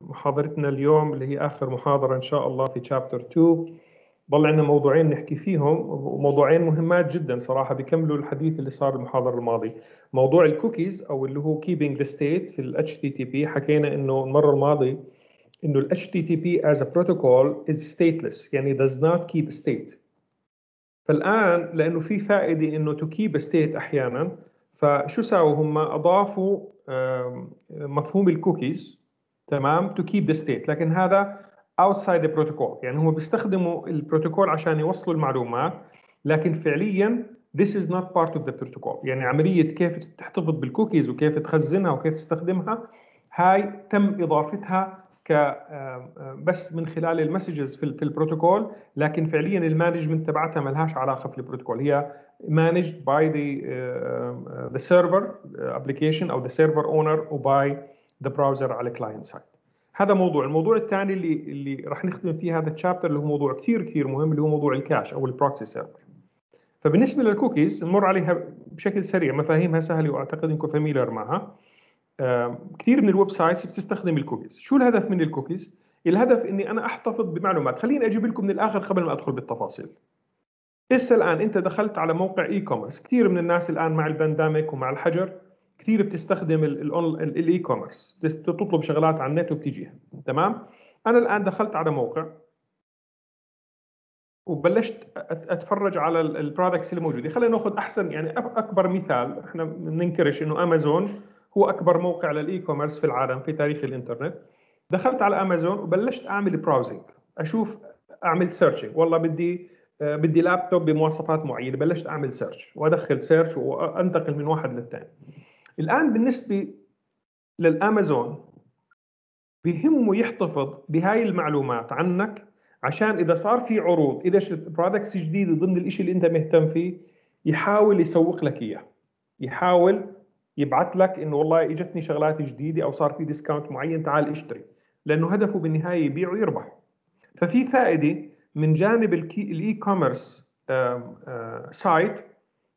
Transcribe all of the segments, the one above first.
محاضرتنا اليوم اللي هي آخر محاضرة إن شاء الله في شابتر 2 ضل عندنا موضوعين نحكي فيهم وموضوعين مهمات جدا صراحة بيكملوا الحديث اللي صار المحاضرة الماضية. موضوع الكوكيز أو اللي هو keeping the state في ال HTTP حكينا إنه المرة الماضية إنه ال HTTP as a protocol is stateless يعني does not keep state. فالآن لأنه في فائدة إنه keep a state أحيانا فشو ساووا هم؟ أضافوا مفهوم الكوكيز. تمام؟ to keep the state. لكن هذا outside the protocol. يعني هم بيستخدموا البروتوكول عشان يوصلوا المعلومات لكن فعليا this is not part of the protocol. يعني عملية كيف تحتفظ بالكوكيز وكيف تخزنها وكيف تستخدمها هاي تم إضافتها ك بس من خلال ال messages في, البروتوكول لكن فعليا ال management تبعتها ما لهاش علاقة في البروتوكول هي managed by the uh, the server application أو the server owner و by the browser على client side. هذا موضوع. الموضوع الثاني اللي اللي راح نخدم فيه هذا ال chapter اللي هو موضوع كثير كثير مهم اللي هو موضوع ال cache أو ال proxy server فبالنسبة للكوكيز نمر عليها بشكل سريع. مفاهيمها سهلة وأعتقد إنكم familiar معها. كثير من ال websites بتستخدم الكوكيز شو الهدف من الكوكيز الهدف إني أنا أحتفظ بمعلومات. خليني أجيب لكم من الآخر قبل ما أدخل بالتفاصيل. هسه الآن أنت دخلت على موقع e-commerce كثير من الناس الآن مع ال pandemic ومع الحجر كثير بتستخدم ال e-commerce تطلب شغلات على النت وبتجيها. تمام؟ أنا الآن دخلت على موقع وبلشت أتفرج على ال products اللي موجودة. خلينا ناخذ أحسن يعني أكبر مثال. إحنا بننكرش إنه امازون هو أكبر موقع لل e-commerce في العالم في تاريخ الإنترنت. دخلت على امازون وبلشت أعمل browsing أشوف أعمل searching والله بدي بدي لابتوب بمواصفات معينة. بلشت أعمل search وأدخل search وانتقل من واحد للثاني الآن بالنسبة للأمازون بهمه يحتفظ بهاي المعلومات عنك عشان إذا صار في عروض إذا products جديده ضمن الشيء اللي أنت مهتم فيه يحاول يسوق لك إياه. يحاول يبعث لك إنه والله إجتني شغلات جديدة أو صار في discount معين تعال اشتري. لأنه هدفه بالنهاية يبيع ويربح. ففي فائدة من جانب ال e-commerce site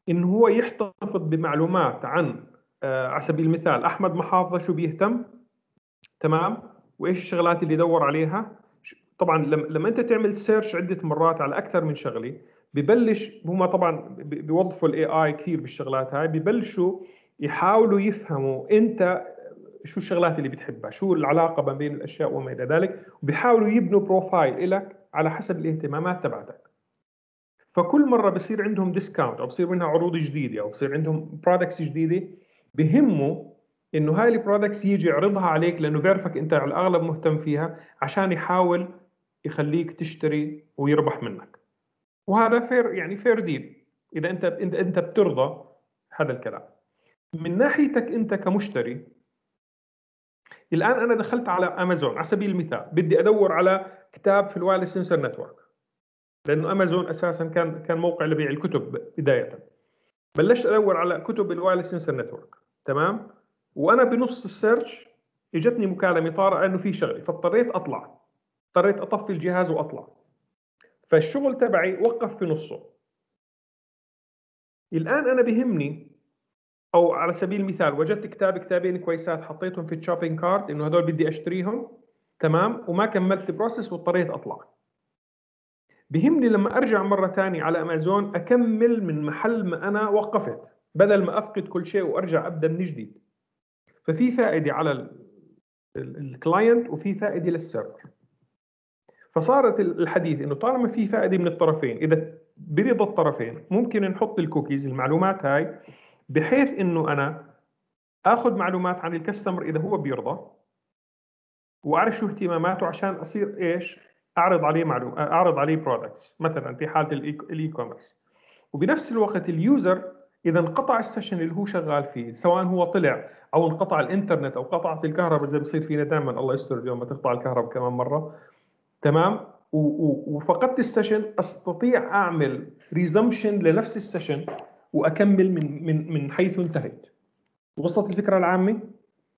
إنه هو يحتفظ بمعلومات عن على سبيل المثال أحمد محافظه شو بيهتم؟ تمام؟ وإيش الشغلات اللي يدور عليها؟ طبعا لما أنت تعمل search عدة مرات على أكثر من شغلة ببلش هم طبعا بيوظفوا ال AI كثير بالشغلات هاي ببلشوا يحاولوا يفهموا أنت شو الشغلات اللي بتحبها شو العلاقة ما بين الأشياء وما إلى ذلك وبيحاولوا يبنوا profile لك على حسب الاهتمامات تبعتك. فكل مرة بصير عندهم discount أو بصير منها عروض جديدة أو بصير عندهم products جديدة بهمه إنه هاي ال products يجي يعرضها عليك لأنه بيعرفك إنت على الأغلب مهتم فيها عشان يحاول يخليك تشتري ويربح منك. وهذا fair يعني fair deal إذا أنت أنت بترضى هذا الكلام. من ناحيتك أنت كمشتري الآن أنا دخلت على امازون على سبيل المثال. بدي أدور على كتاب في ال wireless sensor network لأنه امازون أساسا كان كان موقع لبيع الكتب بداية. بلشت أدور على كتب ال wireless sensor network تمام؟ وأنا بنص ال search إجتني مكالمة طارئه انه في شغله فاضطريت أطلع. اضطريت أطفي الجهاز وأطلع. فالشغل تبعي وقف في نصه. الآن أنا بهمني أو على سبيل المثال وجدت كتاب كتابين كويسات حطيتهم في ال shopping cart إنه هدول بدي أشتريهم. تمام؟ وما كملت process واضطريت أطلع. بهمني لما أرجع مرة ثانية على امازون أكمل من محل ما أنا وقفت. بدل ما أفقد كل شيء وأرجع ابدا من جديد. ففي فائدة على ال client وفي فائدة لل server فصارت الحديث إنه طالما في فائدة من الطرفين إذا برضا الطرفين ممكن نحط الكوكيز المعلومات هاي بحيث إنه أنا آخذ معلومات عن ال customer إذا هو بيرضى وأعرف شو اهتماماته عشان أصير إيش؟ أعرض عليه معلومات أعرض عليه products مثلا في حالة ال e-commerce وبنفس الوقت ال user إذا انقطع ال session اللي هو شغال فيه سواء هو طلع أو انقطع الإنترنت أو قطعت الكهرباء زي بصير فينا دائما الله يستر اليوم ما تقطع الكهرباء كمان مرة. تمام؟ وفقدت ال session أستطيع أعمل resumption لنفس ال session وأكمل من من من حيث انتهيت. وصلت الفكرة العامة؟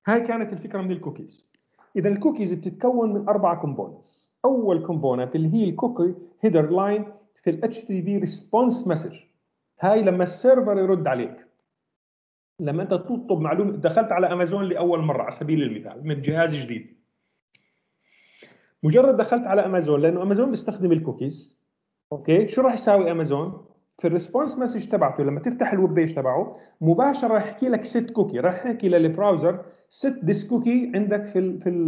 هاي كانت الفكرة من الكوكيز. إذا الكوكيز بتتكون من أربع components أول component اللي هي ال cookie header line في ال HTTP response message هاي لما ال server يرد عليك لما أنت تطلب معلومه دخلت على أمازون لأول مرة على سبيل المثال من جهاز جديد. مجرد دخلت على أمازون لأنه أمازون بيستخدم ال cookies okay؟ شو راح يساوي أمازون؟ في ال response message تبعته لما تفتح ال web page تبعه مباشرة راح يحكي لك set cookie راح يحكي لل browser set this cookie عندك في ال في ال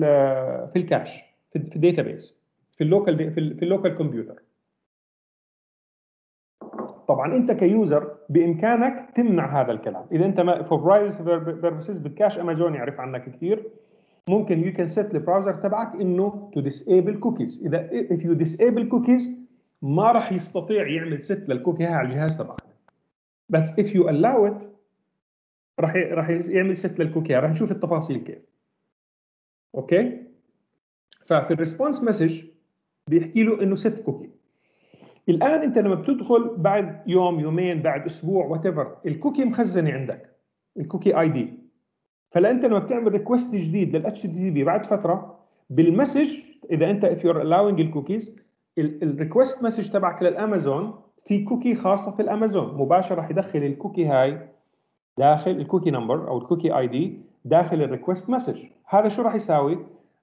في ال cache في ال database في ال local في ال local computer طبعا أنت ك user بإمكانك تمنع هذا الكلام. إذا أنت for privacy purposes بالكاش امازون يعرف عنك كثير. ممكن you can set ال browser تبعك إنه to disable cookies إذا if you disable cookies ما راح يستطيع يعمل set لل cookie هاي على الجهاز تبعك. بس if you allow it راح راح يعمل set لل cookie راح نشوف التفاصيل كيف. okay؟ ففي ال response message بيحكي له إنه set cookie الآن أنت لما بتدخل بعد يوم يومين بعد أسبوع وات ال cookie مخزنة عندك ال cookie ID. فلانت لما بتعمل request جديد لل HTTP بعد فترة بال message إذا أنت if you're allowing ال cookies ال request message تبعك للأمازون في cookie خاصة في الأمازون. مباشرة راح يدخل ال cookie هاي داخل ال cookie number أو ال cookie ID داخل ال request message هذا شو راح يساوي؟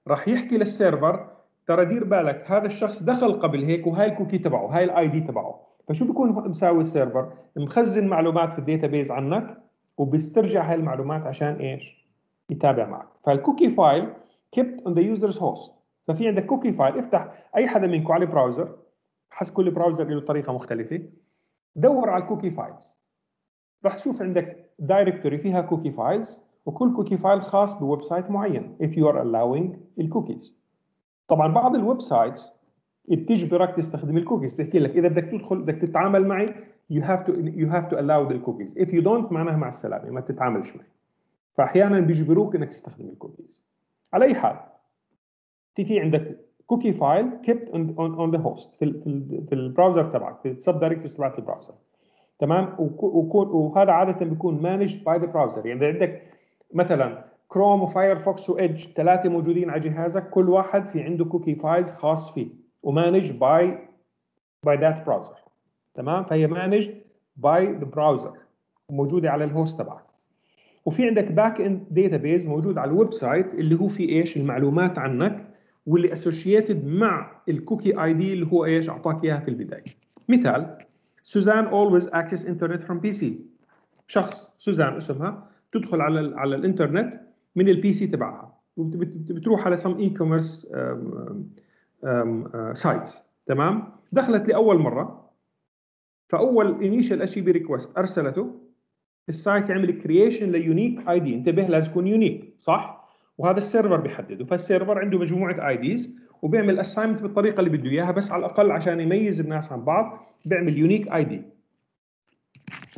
راح يحكي لل server ترى دير بالك هذا الشخص دخل قبل هيك وهاي ال cookie تبعه هاي ال ID تبعه. فشو بيكون مساوي ال server؟ مخزن معلومات في ال database عنك وبيسترجع هاي المعلومات عشان إيش؟ يتابع معك. فال cookie file kept on the user's host. ففي عندك cookie file افتح أي حدا منكم على browser حس كل browser له طريقة مختلفة. دور على ال cookie files. راح تشوف عندك directory فيها cookie files وكل cookie file خاص ب website معين if you are allowing الكوكيز. طبعا بعض ال web sites بتجبرك تستخدم الكوكيز. بتحكي لك إذا بدك تدخل بدك تتعامل معي you have to you have to allow the cookies. If you don't معناها مع السلامة ما تتعاملش معي. فاحيانا بيجبروك إنك تستخدم الكوكيز. على أي حال في عندك cookie file on, on the host في في, في ال browser تبعك في ال sub directory تبعت ال browser. تمام؟ وهذا عادة بيكون managed by the browser. يعني عندك مثلا Chrome و Firefox و Edge ثلاثة موجودين على جهازك. كل واحد في عنده cookie files خاص فيه. و managed by by that browser تمام؟ فهي managed by the browser وموجوده على ال host تبعك. وفي عندك back end database موجود على ال web site اللي هو فيه إيش؟ المعلومات عنك واللي associated مع ال cookie ID اللي هو إيش؟ أعطاك إياها في البداية. مثال سوزان always access Internet from PC شخص سوزان اسمها تدخل على على الإنترنت من ال PC تبعها. بتروح على some e-commerce site تمام؟ دخلت لأول مرة. فأول initial HTTP request أرسلته. ال site يعمل creation ل unique ID انتبه لازم يكون unique صح؟ وهذا ال server بيحدده. فال server عنده مجموعة IDs وبيعمل assignment بالطريقة اللي بده إياها بس على الأقل عشان يميز الناس عن بعض بيعمل unique ID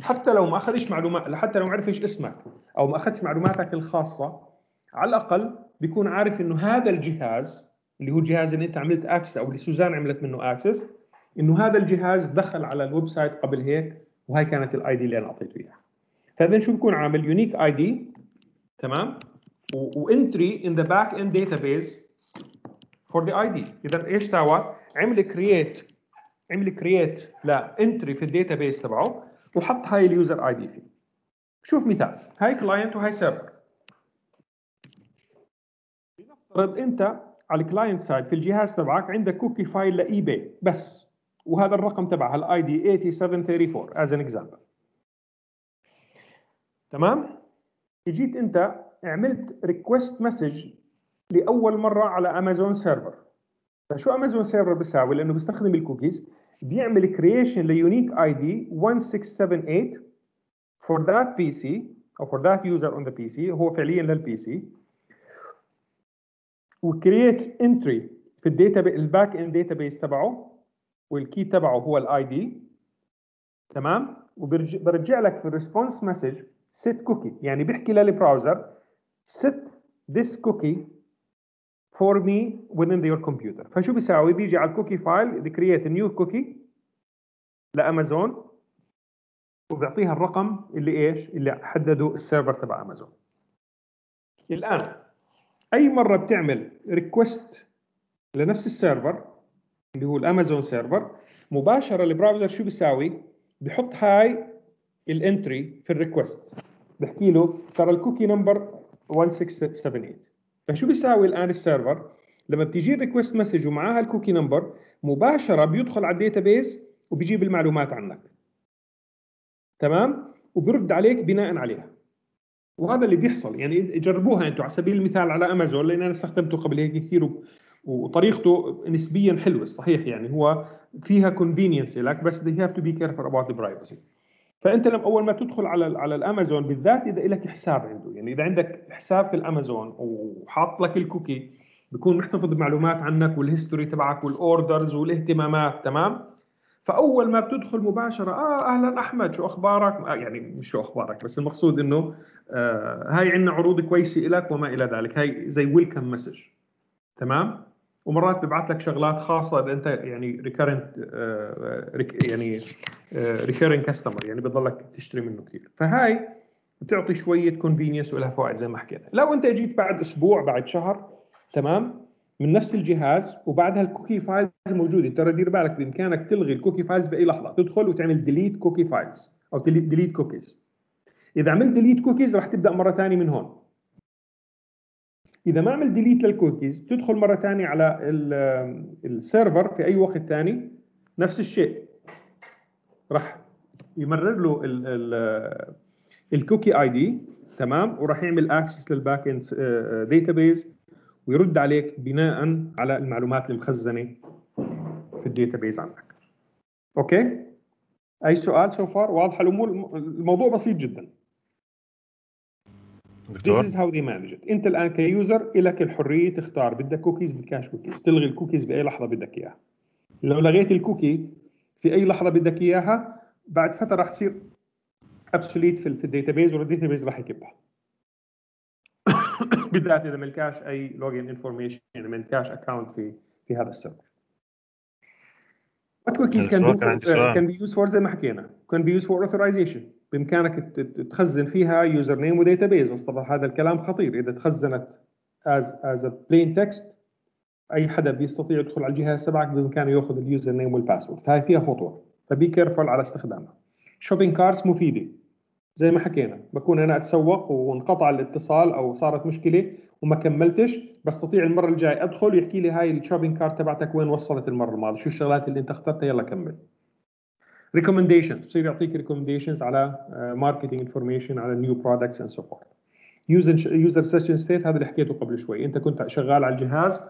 حتى لو ما أخذش معلومات حتى لو ما عرفش اسمك أو ما أخذش معلوماتك الخاصة على الأقل بيكون عارف إنه هذا الجهاز اللي هو الجهاز اللي أنت عملت access أو اللي سوزان عملت منه access إنه هذا الجهاز دخل على ال web site قبل هيك وهي كانت ال ID اللي أنا أعطيته إياها. فاذا شو بيكون عامل؟ unique ID تمام؟ و entry in the back end database for the ID إذا إيش سوى؟ عمل create عمل create ل entry في ال database تبعه وحط هاي ال user ID فيه. شوف مثال هاي client وهاي server لنفترض انت على ال client side في الجهاز تبعك عندك cookie file ل eBay بس. وهذا الرقم تبعها ال ID 8734 as an example تمام؟ اجيت انت عملت request message لأول مرة على Amazon server فشو Amazon server بيساوي؟ لأنه بيستخدم الكوكيز بيعمل creation ل unique ID 1678 for that PC أو for that user on the PC هو فعليا لل PC و creates entry في ال data ال back end database تبعه وال key تبعه هو ال ID تمام؟ وبرجع لك في ال response message set cookie. يعني بيحكي لل browser set this cookie for me within your computer. فشو بيساوي؟ بيجي على ال cookie file create new cookie لأمازون وبيعطيها الرقم اللي إيش؟ اللي حدده ال server تبع أمازون. الآن أي مرة بتعمل request لنفس ال server اللي هو ال Amazon server مباشرة ال browser شو بيساوي؟ بحط هاي ال entry في ال request بحكي له ترى ال cookie number 1678 فشو بيساوي الآن ال server؟ لما بتيجي ال request message ومعاها ال cookie number مباشرة بيدخل على ال database وبيجيب المعلومات عنك. تمام؟ وبيرد عليك بناء عليها. وهذا اللي بيحصل. يعني جربوها أنتم على سبيل المثال على أمازون لأن أنا استخدمته قبل هيك كثير وطريقته نسبيا حلوة صحيح يعني هو فيها convenience لك بس you have to be careful about the privacy. فأنت لما أول ما تدخل على على الأمازون بالذات إذا لك حساب عنده. يعني إذا عندك حساب في الأمازون وحاط لك ال cookie بيكون محتفظ بمعلومات عنك وال history تبعك وال orders والاهتمامات تمام؟ فأول ما بتدخل مباشرة آه أهلا أحمد شو أخبارك؟ آه يعني مش شو أخبارك بس المقصود إنه آه هاي عندنا عروض كويسة لك وما إلى ذلك هاي زي welcome message تمام؟ ومرات ببعث لك شغلات خاصة إذا أنت يعني recurrent آه يعني recurring customer يعني بتضلك تشتري منه كثير فهاي بتعطي شوية convenience ولها فوائد زي ما حكينا. لو أنت جيت بعد أسبوع بعد شهر تمام؟ من نفس الجهاز وبعدها ال cookie files موجودة. ترى دير بالك بامكانك تلغي ال cookie files بأي لحظة تدخل وتعمل delete cookie files أو delete cookies إذا عملت delete cookies راح تبدأ مرة ثانية من هون. إذا ما عمل delete لل cookies بتدخل مرة ثانية على ال server في أي وقت ثاني. نفس الشيء. راح يمرر له ال cookie ID تمام؟ وراح يعمل access لل back end database ويرد عليك بناء على المعلومات المخزنة في ال database عندك. okay؟ أي سؤال so far واضحه الأمور؟ الموضوع بسيط جدا. دكتور. This is how they manage it. أنت الآن ك user لك الحرية تختار بدك كوكيز بدكاش كوكيز تلغي الكوكيز بأي لحظة بدك إياها. لو لغيت ال cookie في أي لحظة بدك إياها بعد فترة راح تصير obsolete في ال database وال database راح يكبها. بالذات إذا ملكاش أي login information يعني ملكاش account في في هذا ال server What cookies can do for, uh, can be used for زي ما حكينا. Can be used for authorization. بإمكانك تخزن فيها username و database بس طبعا هذا الكلام خطير. إذا تخزنت as as a plain text أي حدا بيستطيع يدخل على الجهاز تبعك بإمكانه يأخذ ال username وال password فهي فيها خطوة. ف be careful على استخدامها. shopping carts مفيدة. زي ما حكينا بكون أنا أتسوق وانقطع الاتصال أو صارت مشكلة وما كملتش بستطيع المرة الجاي أدخل يحكي لي هاي ال shopping cart تبعتك وين وصلت المرة الماضية شو الشغلات اللي أنت اخترتها يلا كمل. recommendations بصير يعطيك recommendations على marketing uh, information على new products and so forth user session state هذا اللي حكيته قبل شوي. أنت كنت شغال على الجهاز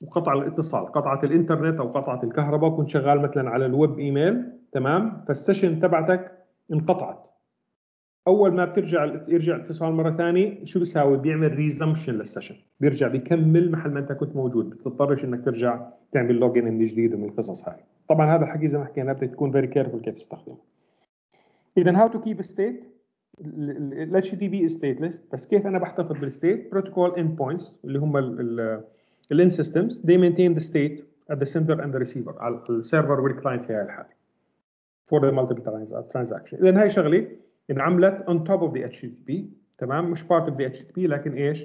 وقطع الاتصال قطعت الإنترنت أو قطعت الكهرباء وكنت شغال مثلا على ال web email تمام؟ فال session تبعتك انقطعت. أول ما بترجع يرجع الاتصال مرة ثانية شو بيساوي؟ بيعمل resumption لل session بيرجع بيكمل محل ما أنت كنت موجود. بتضطرش إنك ترجع تعمل login من جديد ومن القصص هاي. طبعا هذا الحكي زي ما حكينا بدك تكون very careful كيف تستخدمه. اذا how to keep state ال HTTP stateless بس كيف أنا بحتفظ بال state protocol end points اللي هم ال end systems they maintain the state at the sender and the receiver على ال server وال client في هاي الحالة. For the multiple transaction. اذا هاي شغلة انعملت on top of the HTTP تمام؟ مش part of the HTTP لكن إيش؟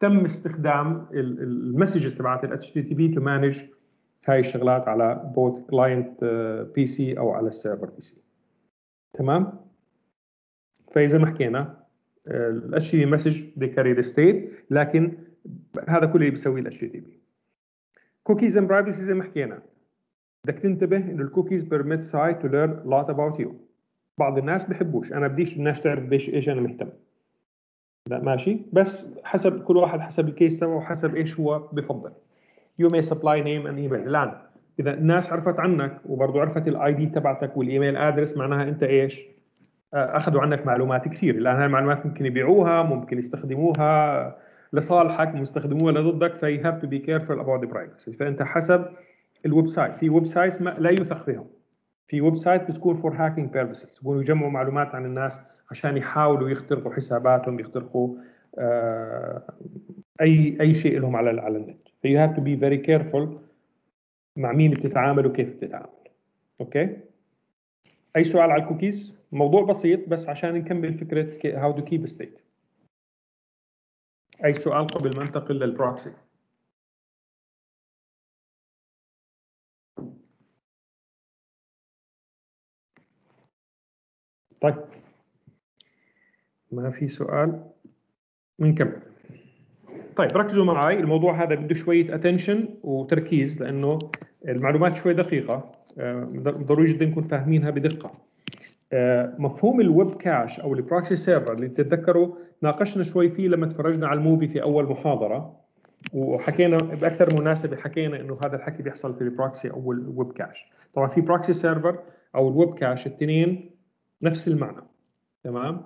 تم استخدام ال messages تبعت ال HTTP to manage هاي الشغلات على both client PC أو على ال server PC تمام؟ فاذا ما حكينا ال HTTP message they carry the state لكن هذا كله اللي بيسويه ال HTTP cookies and privacy زي ما حكينا. بدك تنتبه إنه ال cookies site to learn a lot about you. بعض الناس بحبوش. أنا بديش الناس تعرف بيش إيش أنا مهتم. لا ماشي. بس حسب كل واحد حسب ال case تبعه وحسب إيش هو بفضل. you may supply name and email الآن إذا الناس عرفت عنك وبرضه عرفت ال ID تبعتك وال email address معناها أنت إيش أخذوا عنك معلومات كثير. الآن هاي المعلومات ممكن يبيعوها ممكن يستخدموها لصالحك ممكن يستخدموها لضدك ف you have to be careful about privacy فأنت حسب ال website. في websites لا يوثق فيهم. في website بتكون for hacking purposes بيكونوا يجمعوا معلومات عن الناس عشان يحاولوا يخترقوا حساباتهم يخترقوا آه أي أي شيء لهم على على النت. ف you have to be very careful مع مين بتتعامل وكيف بتتعامل okay أي سؤال على الكوكيز؟ موضوع بسيط بس عشان نكمل فكرة how to keep state أي سؤال قبل ما انتقل لل proxy طيب. ما في سؤال بنكمل طيب ركزوا معي. الموضوع هذا بده شوية attention وتركيز لأنه المعلومات شوي دقيقة. آه، ضروري جدا نكون فاهمينها بدقة. آه، مفهوم ال web cache أو ال proxy server اللي تتذكروا ناقشنا شوي فيه لما تفرجنا على ال movie في أول محاضرة. وحكينا بأكثر مناسبة حكينا إنه هذا الحكي بيحصل في ال proxy أو ال web cache طبعا في proxy server أو ال web cache الاثنين نفس المعنى. تمام؟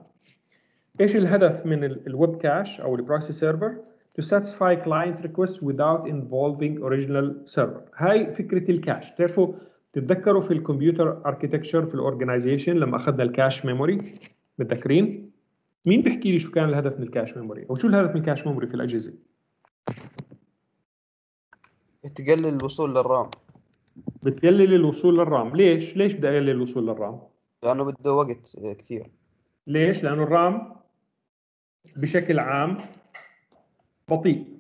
إيش الهدف من ال web cache أو ال proxy server to satisfy client requests without involving original server. هاي فكرة ال cache تعرفوا تتذكروا في ال computer architecture في ال organization لما أخذنا ال cache memory متذكرين؟ مين بيحكي لي شو كان الهدف من ال cache memory أو شو الهدف من ال cache memory في الأجهزة؟ تقلل الوصول لل RAM. بتقلل الوصول لل RAM. ليش؟ ليش بدي اقلل الوصول لل RAM؟ لأنه بده وقت كثير. ليش؟ لأنه ال RAM بشكل عام بطيء.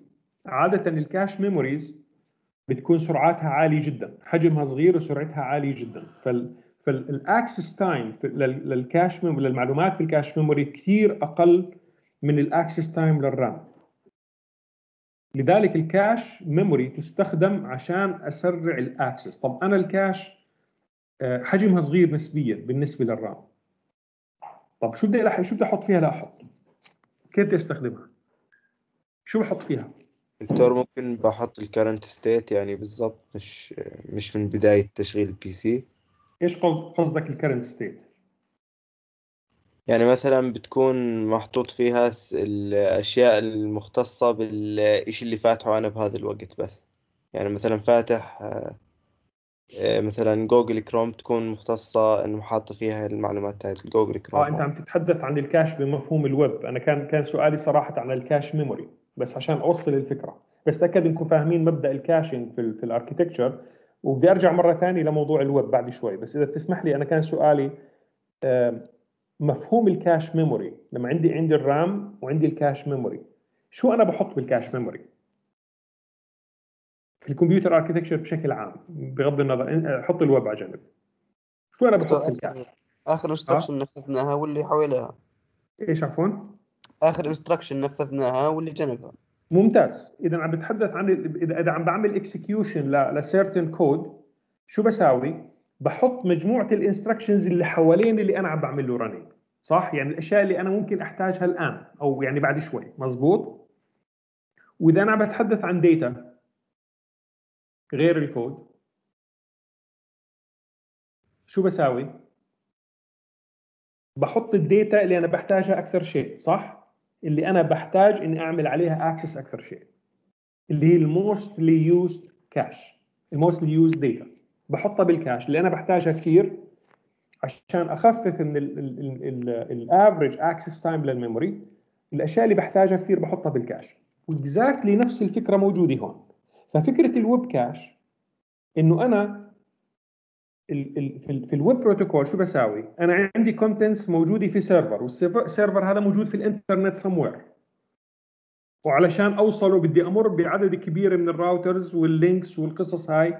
عادة ال cache memories بتكون سرعاتها عالية جدا. حجمها صغير وسرعتها عالية جدا. فال فال access time لل cache للمعلومات في ال cache memory كثير أقل من ال access time لل RAM. لذلك ال cache memory تستخدم عشان أسرع ال access طب أنا ال cache آه، حجمها صغير نسبيا بالنسبة لل RAM. طب شو بدي شو بدي أحط فيها لا أحط كيف بدي أستخدمها؟ شو بحط فيها؟ دكتور ممكن بحط ال current state يعني بالضبط مش مش من بداية تشغيل ال PC إيش قصدك ال current state يعني مثلا بتكون محطوط فيها الأشياء المختصة بالإشي اللي فاتحه أنا بهذا الوقت بس. يعني مثلا فاتح آه، آه، مثلا Google Chrome تكون مختصة إنه حاطة فيها المعلومات تاعت Google Chrome آه أنت عم تتحدث عن ال cache بمفهوم الويب. أنا كان كان سؤالي صراحة عن ال cache memory بس عشان أوصل الفكرة. بس تاكد إنكم فاهمين مبدأ ال caching في, في ال architecture وبدي أرجع مرة ثانية لموضوع الويب بعد شوي. بس إذا تسمح لي أنا كان سؤالي مفهوم ال cache memory لما عندي عندي ال RAM وعندي ال cache memory شو أنا بحط بال cache memory في ال computer architecture بشكل عام بغض النظر حط الويب على جنب. شو أنا بحط في ال cache؟ آخر instruction آه؟ نفذناها واللي حواليها إيش عفوا؟ آخر instruction نفذناها واللي جنبها. ممتاز. إذا عم بتحدث عن اذا إذا عم بعمل execution ل certain code شو بساوي؟ بحط مجموعة ال instructions اللي حوالين اللي أنا عم بعمل له running صح؟ يعني الأشياء اللي أنا ممكن أحتاجها الآن أو يعني بعد شوي. مزبوط؟ وإذا أنا عم بتحدث عن data غير الكود. شو بساوي؟ بحط ال data اللي أنا بحتاجها أكثر شيء صح؟ اللي أنا بحتاج إني أعمل عليها access أكثر شيء اللي هي ال mostly used cache ال mostly used data بحطها بال cache اللي أنا بحتاجها كثير عشان أخفف من ال average access time لل memory الأشياء اللي بحتاجها كثير بحطها بال cache و exactly نفس الفكرة موجودة هون. ففكرة ال web cache إنه أنا في ال web protocol شو بساوي؟ أنا عندي contents موجودة في server وال server هذا موجود في الإنترنت سموير وعلشان أوصله بدي أمر بعدد كبير من ال routers وال links والقصص هاي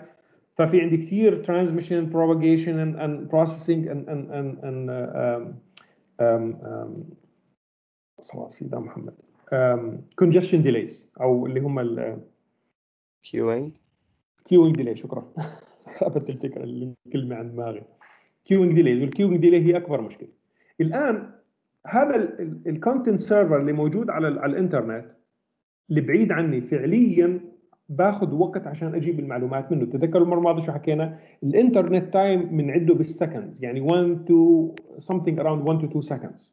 ففي عندي كثير transmission propagation and processing and and and صلى سيدنا محمد congestion delays أو اللي هم queuing queuing delay شكرا. غابت الفكرة الكلمة عن دماغي. queuing delay وال queuing delay هي أكبر مشكلة. الآن هذا ال content server اللي موجود على على الإنترنت اللي بعيد عني فعليا باخذ وقت عشان أجيب المعلومات منه. تذكروا المرة الماضية شو حكينا؟ الإنترنت time بنعده بال seconds يعني 1 to something around 1 to 2 seconds.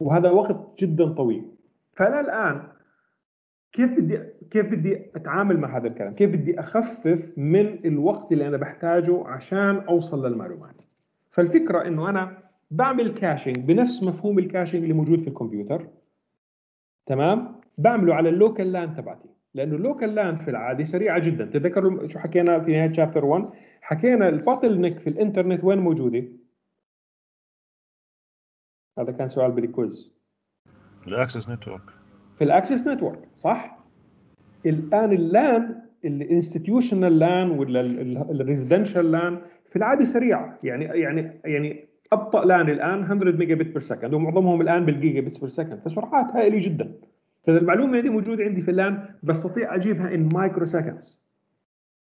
وهذا وقت جدا طويل. فأنا الآن كيف بدي كيف بدي أتعامل مع هذا الكلام؟ كيف بدي أخفف من الوقت اللي أنا بحتاجه عشان أوصل للمعلومات؟ فالفكرة إنه أنا بعمل caching بنفس مفهوم ال caching اللي موجود في الكمبيوتر تمام؟ بعمله على ال local LAN تبعتي لأنه ال local LAN في العاده سريعة جدا تذكروا شو حكينا في نهاية chapter 1 حكينا ال bottleneck في الإنترنت وين موجودة؟ هذا كان سؤال بال quiz ال access network في ال access network صح؟ الآن ال LAN ال institutional LAN ولا ال residential LAN في العادة سريعة يعني يعني يعني أبطأ LAN الآن 100 mega bit per second ومعظمهم الآن بال giga bit per second فسرعات هائلة جدا. فإذا المعلومة دي موجودة عندي في ال LAN بستطيع أجيبها in microseconds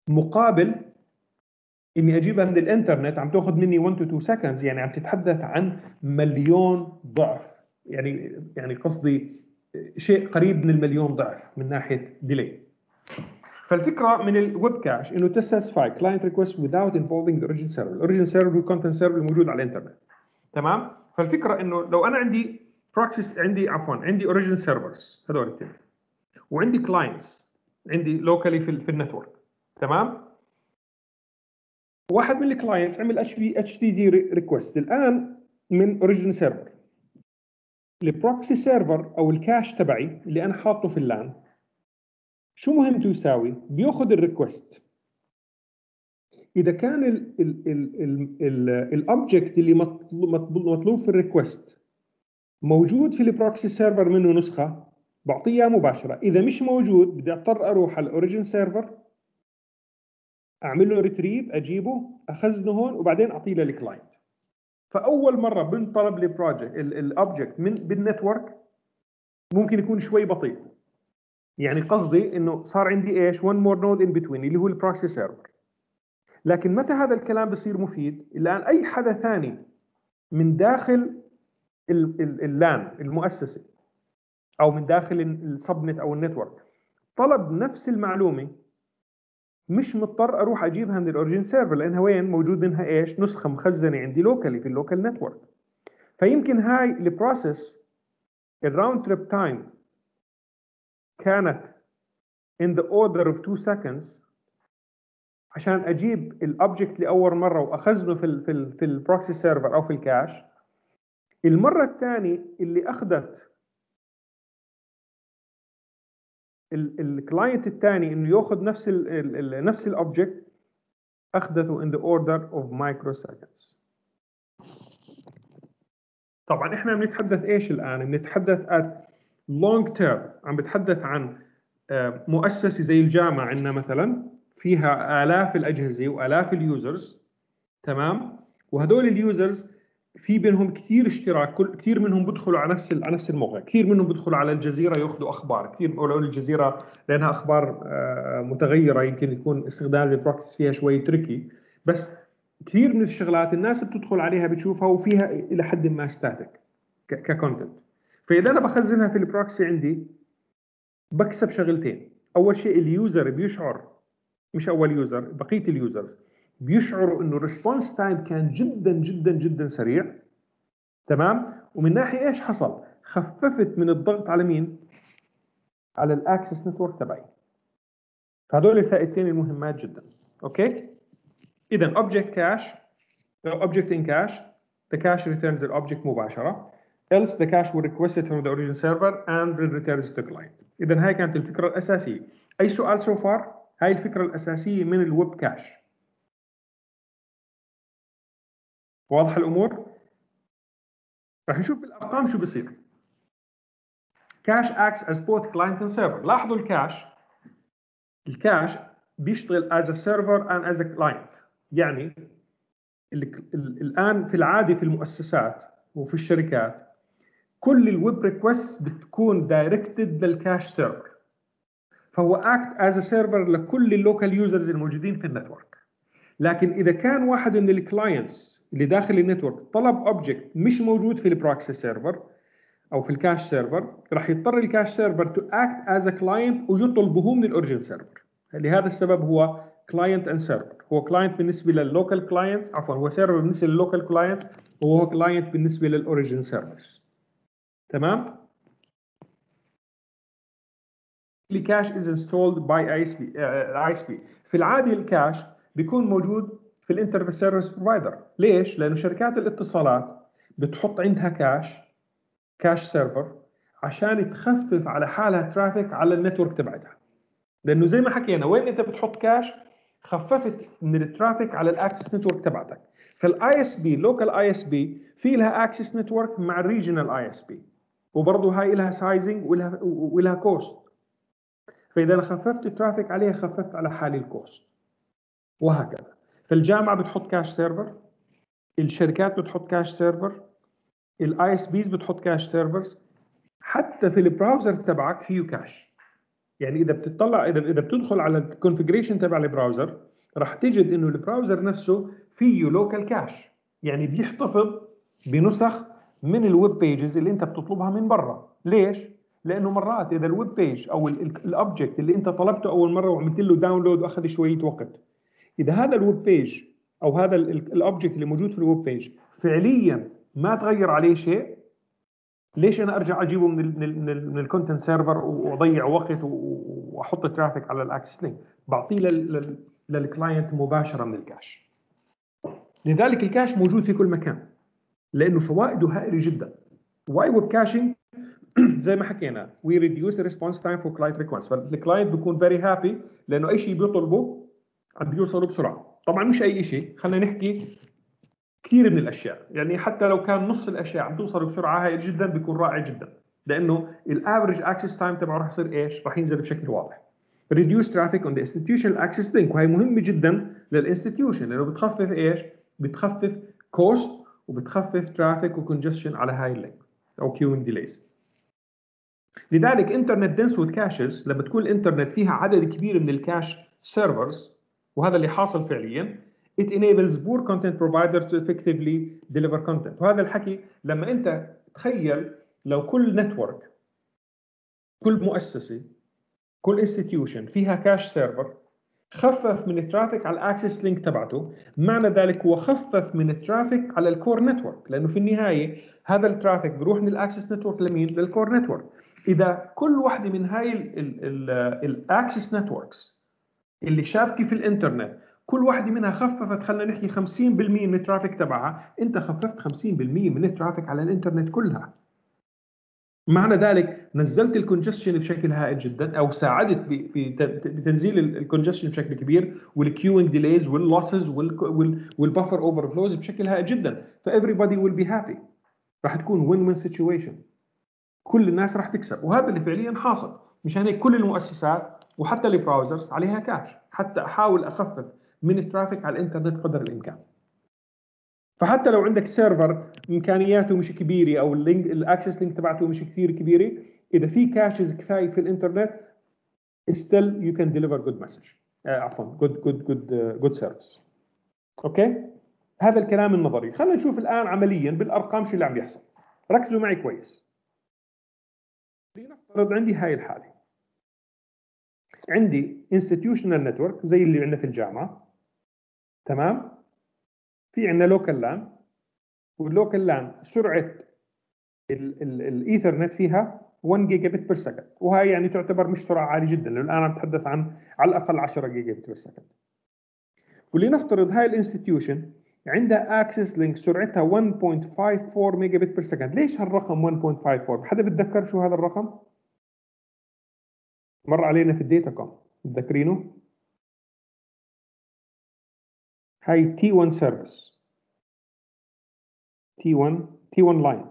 مقابل إني أجيبها من الإنترنت عم تأخذ مني 1 to 2 seconds يعني عم تتحدث عن مليون ضعف يعني يعني قصدي شيء قريب من المليون ضعف من ناحية delay فالفكرة من ال web cache إنه to satisfy client request without involving the origin server. ال origin server هو ال content server الموجود على الإنترنت. تمام؟ فالفكرة إنه لو أنا عندي proxy عندي عفوا عندي origin servers هذول الاثنين وعندي clients عندي locally في, في ال network. تمام؟ واحد من ال clients عمل HP HTTP request الآن من origin server ال proxy server أو ال cache تبعي اللي أنا حاطه في ال LAN. شو مهمته يساوي؟ بيأخذ ال request إذا كان ال object اللي مطلوب في ال request موجود في ال proxy server منه نسخة بعطيه إياه مباشرة. إذا مش موجود بدي أضطر أروح على ال origin server أعمل له retrieve أجيبه أخزنه هون وبعدين أعطيه لل client فأول مرة بنطلب ال project ال object من بال network ممكن يكون شوي بطيء. يعني قصدي إنه صار عندي إيش؟ one more node in between اللي هو ال proxy server لكن متى هذا الكلام بصير مفيد؟ الآن أي حدا ثاني من داخل ال LAN المؤسسة أو من داخل ال subnet أو ال network طلب نفس المعلومة مش مضطر أروح اجيبها من ال origin server لانها وين موجود منها إيش؟ نسخة مخزنة عندي locally في ال local network. فيمكن هاي ال process ال round trip time كانت in the order of 2 seconds عشان أجيب ال object لأول مرة وأخزنه في ال في ال في ال proxy server أو في ال cache المرة الثانية اللي أخذت ال client الثاني إنه ياخذ نفس ال ال نفس ال object أخذته in the order of microseconds. طبعا إحنا بنتحدث إيش الآن؟ بنتحدث at long term. عم بتحدث عن آه، مؤسسة زي الجامعة عندنا مثلا فيها آلاف الأجهزة وآلاف ال users تمام؟ وهدول ال users في بينهم كثير اشتراك كل كثير منهم بدخلوا على نفس على نفس الموقع. كثير منهم بدخلوا على الجزيرة ياخذوا أخبار. كثير بيقولوا الجزيرة لأنها أخبار آه، متغيرة يمكن يكون استخدام ال proxy فيها شوي tricky بس كثير من الشغلات الناس بتدخل عليها بتشوفها وفيها إلى حد ما static ك content فإذا أنا بخزنها في ال proxy عندي بكسب شغلتين. أول شيء ال user بيشعر مش أول user بقية ال users. بيشعروا إنه ال response time كان جدا جدا جدا سريع. تمام؟ ومن ناحية إيش حصل؟ خففت من الضغط على مين؟ على ال access network تبعي. فهدول الفائدتين المهمات جدا. أوكي؟ اذا object cache object in cache the cache returns the object مباشرة. Else the cache will request it from the origin server and will return it to client. اذا هاي كانت الفكرة الأساسية. أي سؤال so far هاي الفكرة الأساسية من ال web cache واضحه الأمور؟ راح نشوف بالأرقام شو بصير. cache acts as both client and server لاحظوا ال cache ال cache بيشتغل as a server and as a client يعني الآن في العادة في المؤسسات وفي الشركات كل ال web request بتكون directed لل cache server فهو act as server لكل ال local users الموجودين في ال network لكن إذا كان واحد من ال clients اللي داخل ال network طلب object مش موجود في ال proxy server أو في ال cache server راح يضطر ال cache server to act as client ويطلبه من ال origin server لهذا السبب هو client and server هو client بالنسبة لل local client عفوا هو server بالنسبة لل local client وهو client بالنسبة لل origin servers تمام؟ ال cache is installed by ISP ISP في العاده ال cache بيكون موجود في ال internet service provider. ليش؟ لأنه شركات الاتصالات بتحط عندها cache cache server عشان تخفف على حالها traffic على ال network تبعتها. لأنه زي ما حكينا وين أنت بتحط cache خففت من ال traffic على ال access network تبعتك. فال ISP local ISP في لها access network مع ال regional ISP وبرضه هاي لها sizing ولها ولها cost فإذا خففت ال traffic عليها خففت على حالي ال cost وهكذا. فالجامعة بتحط cache server الشركات بتحط cache server ال ISPs بتحط cache servers حتى في ال browser تبعك فيه cache يعني إذا بتطلع إذا إذا بتدخل على ال configuration تبع ال browser راح تجد إنه ال browser نفسه فيه local cache يعني بيحتفظ بنسخ من ال web pages اللي أنت بتطلبها من برا. ليش؟ لأنه مرات إذا ال web page أو ال object اللي أنت طلبته أول مرة وعملت له download وأخذ شوية وقت إذا هذا ال web page أو هذا ال object اللي موجود في ال web page فعليا ما تغير عليه شيء ليش أنا أرجع أجيبه من ال من ال من ال content server وأضيع وقت وأحط traffic على ال access link بعطيه لل client مباشرة من ال cache لذلك ال cache موجود في كل مكان لأنه فوائده هائلة جدا. Why web caching زي ما حكينا we reduce response time for client request فال client بيكون very happy لأنه أي شيء بيطلبه عم بيوصله بسرعة طبعا مش أي شيء خلينا نحكي كثير من الأشياء يعني حتى لو كان نص الأشياء عم توصل بسرعة هائل جدا بيكون رائع جدا لأنه ال average access time تبعه راح يصير إيش؟ راح ينزل بشكل واضح. reduce traffic on the institutional access link وهي مهمة جدا لل institution لأنه بتخفف إيش؟ بتخفف cost وبتخفف traffic و congestion على هاي ال link أو queuing delays. لذلك internet dense with caches لما تكون الانترنت فيها عدد كبير من ال cache servers وهذا اللي حاصل فعليا. It enables poor content providers to effectively deliver content. وهذا الحكي لما أنت تخيل لو كل network كل مؤسسة كل institution فيها cache server خفف من ال traffic على ال access link تبعته معنى ذلك هو خفف من ال traffic على ال core network لأنه في النهاية هذا ال traffic بيروح من ال access network لمين؟ لل core network إذا كل واحدة من هاي ال access networks اللي شابكه في الإنترنت. كل واحدة منها خففت خلينا نحكي 50% من ال traffic تبعها. انت خففت 50% من ال traffic على الإنترنت كلها. معنى ذلك نزلت ال congestion بشكل هائل جدا أو ساعدت بتنزيل ال congestion بشكل كبير وال queuing delays وال losses وال buffer overflows بشكل هائل جدا. ف every will be happy راح تكون win win situation كل الناس راح تكسب. وهذا اللي فعليا حاصل. مشان هيك كل المؤسسات وحتى ال browsers عليها cache حتى أحاول أخفف من ال traffic على الإنترنت قدر الإمكان. فحتى لو عندك server إمكانياته مش كبيرة أو ال link ال access link تبعته مش كثير كبيرة إذا في caches كفاية في الإنترنت still you can deliver good message. uh, عفوا good good uh, good service. okay؟ هذا الكلام النظري. خلينا نشوف الآن عمليا بالأرقام شو اللي عم يحصل. ركزوا معي كويس. لنفترض عندي هاي الحالة. عندي institutional network زي اللي عندنا في الجامعة. تمام؟ في عندنا local LAN وال local LAN سرعة الايثرنت فيها 1 gigabit per second وهي يعني تعتبر مش سرعة عالية جدا لأنه الآن عم نتحدث عن على الأقل 10 gigabit per second ولنفترض هاي ال institution عندها access link سرعتها 1.54 megabit per second ليش هالرقم 1.54 حدا بتذكر شو هذا الرقم؟ مر علينا في ال data comm متذكرينه هاي T1 service T1 T1 line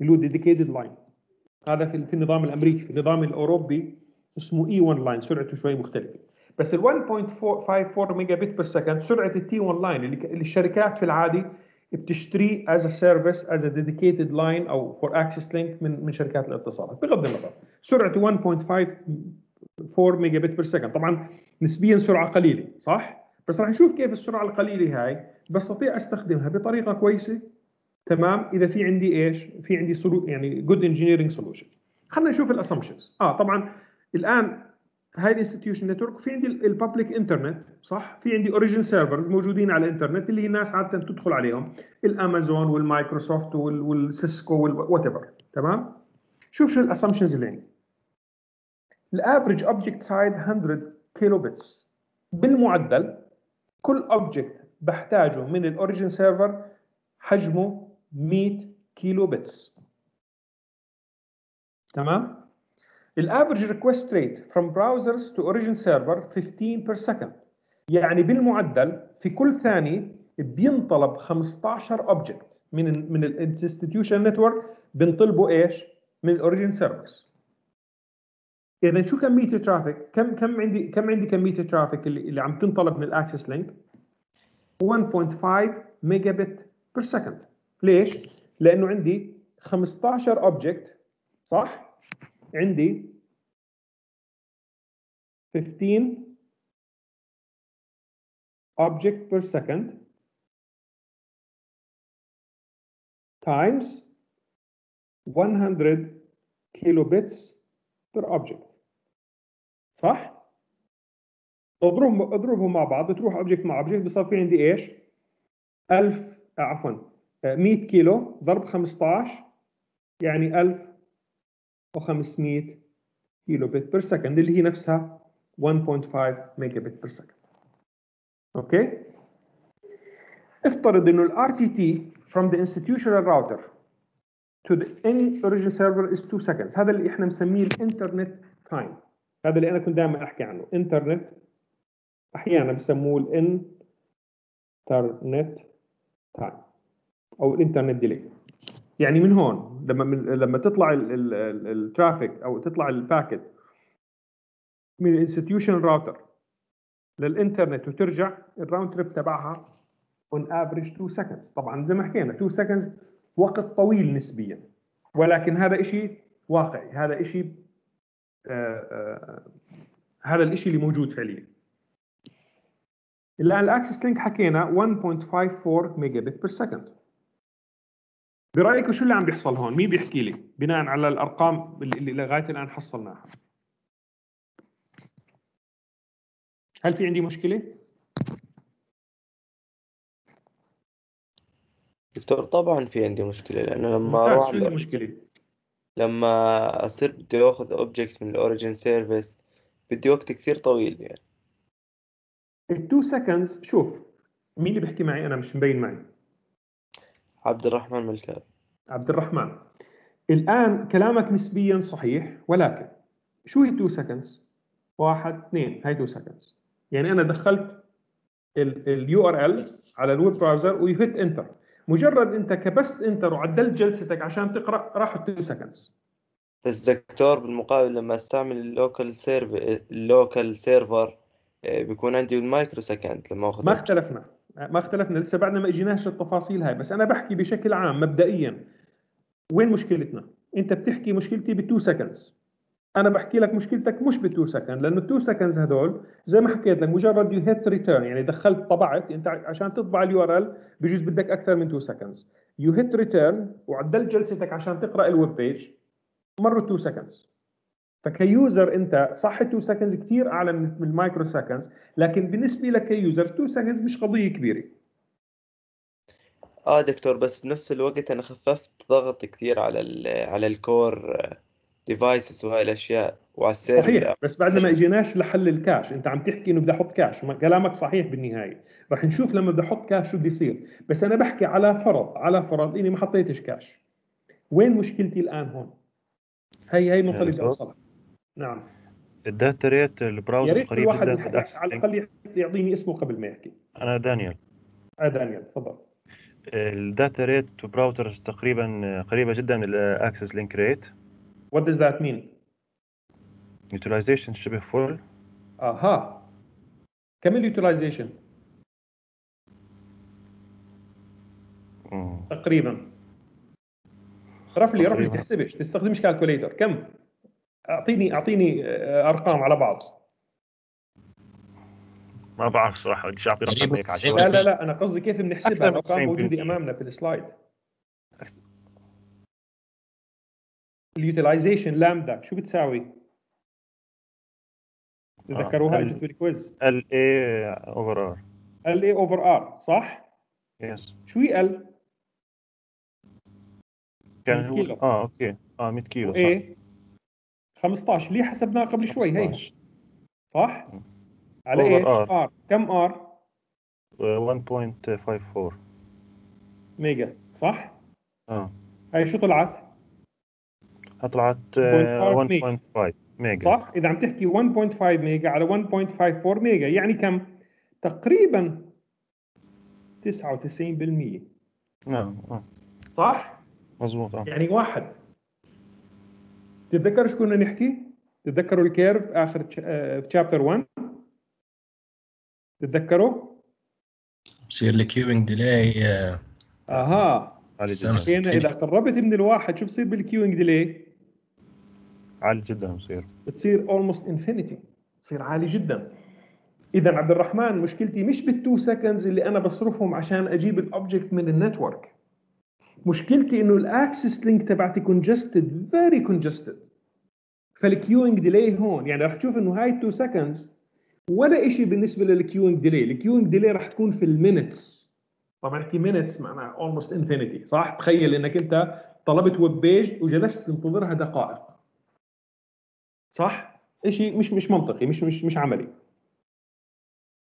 اللي هو dedicated line هذا في, النظام الأمريكي في النظام الأوروبي اسمه T1 line سرعته شوي مختلفة. بس ال 1.54 mega bit per second سرعة ال T1 line اللي الشركات في العادي بتشتريه از service as dedicated line أو for access link من من شركات الاتصالات بغض النظر. سرعته 1.54 mega bit per second طبعا نسبيا سرعة قليلة صح؟ بس راح نشوف كيف السرعة القليلة هاي. بستطيع أستخدمها بطريقة كويسة. تمام؟ إذا في عندي إيش؟ في عندي slow يعني good engineering solution خلينا نشوف ال assumptions آه طبعا الآن هاي ال institution network في عندي ال public internet صح؟ في عندي origin servers موجودين على الإنترنت اللي الناس عادة تدخل عليهم. الأمازون والمايكروسوفت والسيسكو whatever تمام؟ شوف شو ال assumptions اللي عندي. ال average object size 100 kilo bits بالمعدل كل object بحتاجه من ال origin server حجمه 100 kilo bits تمام ال average request rate from browsers to origin server 15 per second. يعني بالمعدل في كل ثانية بينطلب 15 object من من ال institution network بنطلبوا إيش؟ من ال origin servers إذا شو كمية ال traffic؟ كم كم عندي كم عندي كمية ال traffic اللي, اللي عم تنطلب من ال access link؟ 1.5 ميجا بت بير سكند ليش؟ لأنه عندي 15 اوبجكت صح عندي 15 object per second times 100 kilobits per object صح؟ اضربهم اضربهم مع بعض بتروح object مع object بصير في عندي إيش؟ 1000 آه، عفوا آه، 100 كيلو ضرب 15 يعني 1500 kilo bit per second اللي هي نفسها 1.5 mega bit per second okay افترض إنه ال RTT from the institutional router to the any origin server is 2 seconds هذا اللي إحنا مسميه الانترنت time هذا اللي أنا كنت دائما أحكي عنه. إنترنت أحيانا بسموه ال internet time أو ال internet delay. يعني من هون لما من لما تطلع ال traffic أو تطلع ال packet من ال institution router للإنترنت وترجع ال round trip تبعها on average 2 seconds طبعا زي ما حكينا 2 seconds وقت طويل نسبيا. ولكن هذا شيء واقعي هذا شيء هذا الشيء اللي موجود فعليا. الان ال access link حكينا 1.54 mega bit per second برايكم شو اللي عم بيحصل هون؟ مين بيحكي لي؟ بناء على الأرقام اللي لغاية الآن حصلناها. هل في عندي مشكلة؟ دكتور طبعا في عندي مشكلة لأنه لما أروح شو المشكلة لما أصير بدي آخذ object من ال origin servers بدي وقت كثير طويل يعني. ال two seconds شوف مين اللي بيحكي معي؟ أنا مش مبين معي. عبد الرحمن ملكاوي عبد الرحمن. الآن كلامك نسبيا صحيح ولكن شو هي 2 seconds واحد اثنين هاي 2 seconds يعني أنا دخلت ال URL على ال web browser و you hit enter مجرد انت كبست enter وعدلت جلستك عشان تقرأ راحوا 2 سكندز بس دكتور بالمقابل لما استعمل ال local serv ال local server آه، بيكون عندي ال micro second لما اخذ ما اختلفنا. ما اختلفنا. لسه بعدنا ما اجيناش التفاصيل هاي. بس أنا بحكي بشكل عام مبدئيا. وين مشكلتنا؟ أنت بتحكي مشكلتي ب 2 seconds أنا بحكي لك مشكلتك مش ب 2 second لأنه 2 seconds هدول زي ما حكيت لك مجرد you hit return يعني دخلت طبعت أنت عشان تطبع ال URL بجوز بدك أكثر من 2 seconds you hit return وعدلت جلستك عشان تقرأ ال web page مروا 2 seconds فك user أنت صح 2 seconds كثير أعلى من ال micro seconds لكن بالنسبة لك ك user 2 seconds مش قضية كبيرة. آه دكتور بس بنفس الوقت أنا خففت ضغط كثير على ال على ال core devices وهاي الأشياء وعلى ال server صحيح بس بعدنا ما إجيناش لحل ال cache أنت عم تحكي إنه بدي أحط cache. ما- كلامك صحيح بالنهاية. رح نشوف لما بدي أحط cache شو بده يصير. بس أنا بحكي على فرض على فرض إني ما حطيتش cache. وين مشكلتي الآن هون؟ هي هي النقطة اللي بدي. أوصلها. نعم. ال data rate يا ال browser rate كل قريب واحد جدا يح- في ال access على. الأقل يعطيني اسمه قبل ما يحكي. أنا دانيال. آه دانيال تفضل. ال data rate browsers تقريبا قريبة جدا من ال access link rate What does that mean? utilization شبه full أها كم ال utilization تقريبا. roughly roughly. تحسبش تستخدمش calculator كم؟ أعطيني أعطيني آه، أرقام على بعض. ما بعرف صراحة بديش أعطي رقم هيك على 90. الجو. لا لا لا أنا قصدي كيف بنحسبها؟ الأرقام 90%. موجودة أمامنا في ال slide. ال utilization lambda شو بتساوي؟ تذكروها اجت بال quiz LA over R LA over R صح؟ yes شو هي L؟ كان 100 هو كيلو. آه okay آه 100 كيلو صح و A 15 اللي حسبناها قبل شوي هي 15. صح؟ على إيش؟ R. R كم R؟ آه، 1.54 ميجا صح؟ آه هاي شو طلعت؟ طلعت 1.5 آه، ميجا. 1.5 ميجا صح؟ إذا عم تحكي 1.5 ميجا على 1.54 ميجا يعني كم؟ تقريبا 99% نعم آه. صح؟ مظبوط آه يعني واحد تتذكروا شو كنا نحكي؟ تتذكروا ال curve آخر تش- آه، في chapter 1 تتذكروا؟ بصير ال queuing delay أها هنا إذا قربت من الواحد شو بصير بال queuing delay؟ عالي جدا بصير بتصير almost infinity. بتصير عالي جدا. اذا عبد الرحمن مشكلتي مش بال two seconds اللي أنا بصرفهم عشان أجيب ال object من ال network مشكلتي إنه ال access link تبعتي congested very congested فال queuing delay هون. يعني رح تشوف إنه هاي 2 seconds ولا شيء بالنسبة لل queuing delay ال queuing delay رح تكون في ال minutes طبعا نحكي minutes معناها almost infinity صح؟ تخيل إنك أنت طلبت web page وجلست تنتظرها دقائق. صح؟ شيء مش مش منطقي مش مش مش عملي.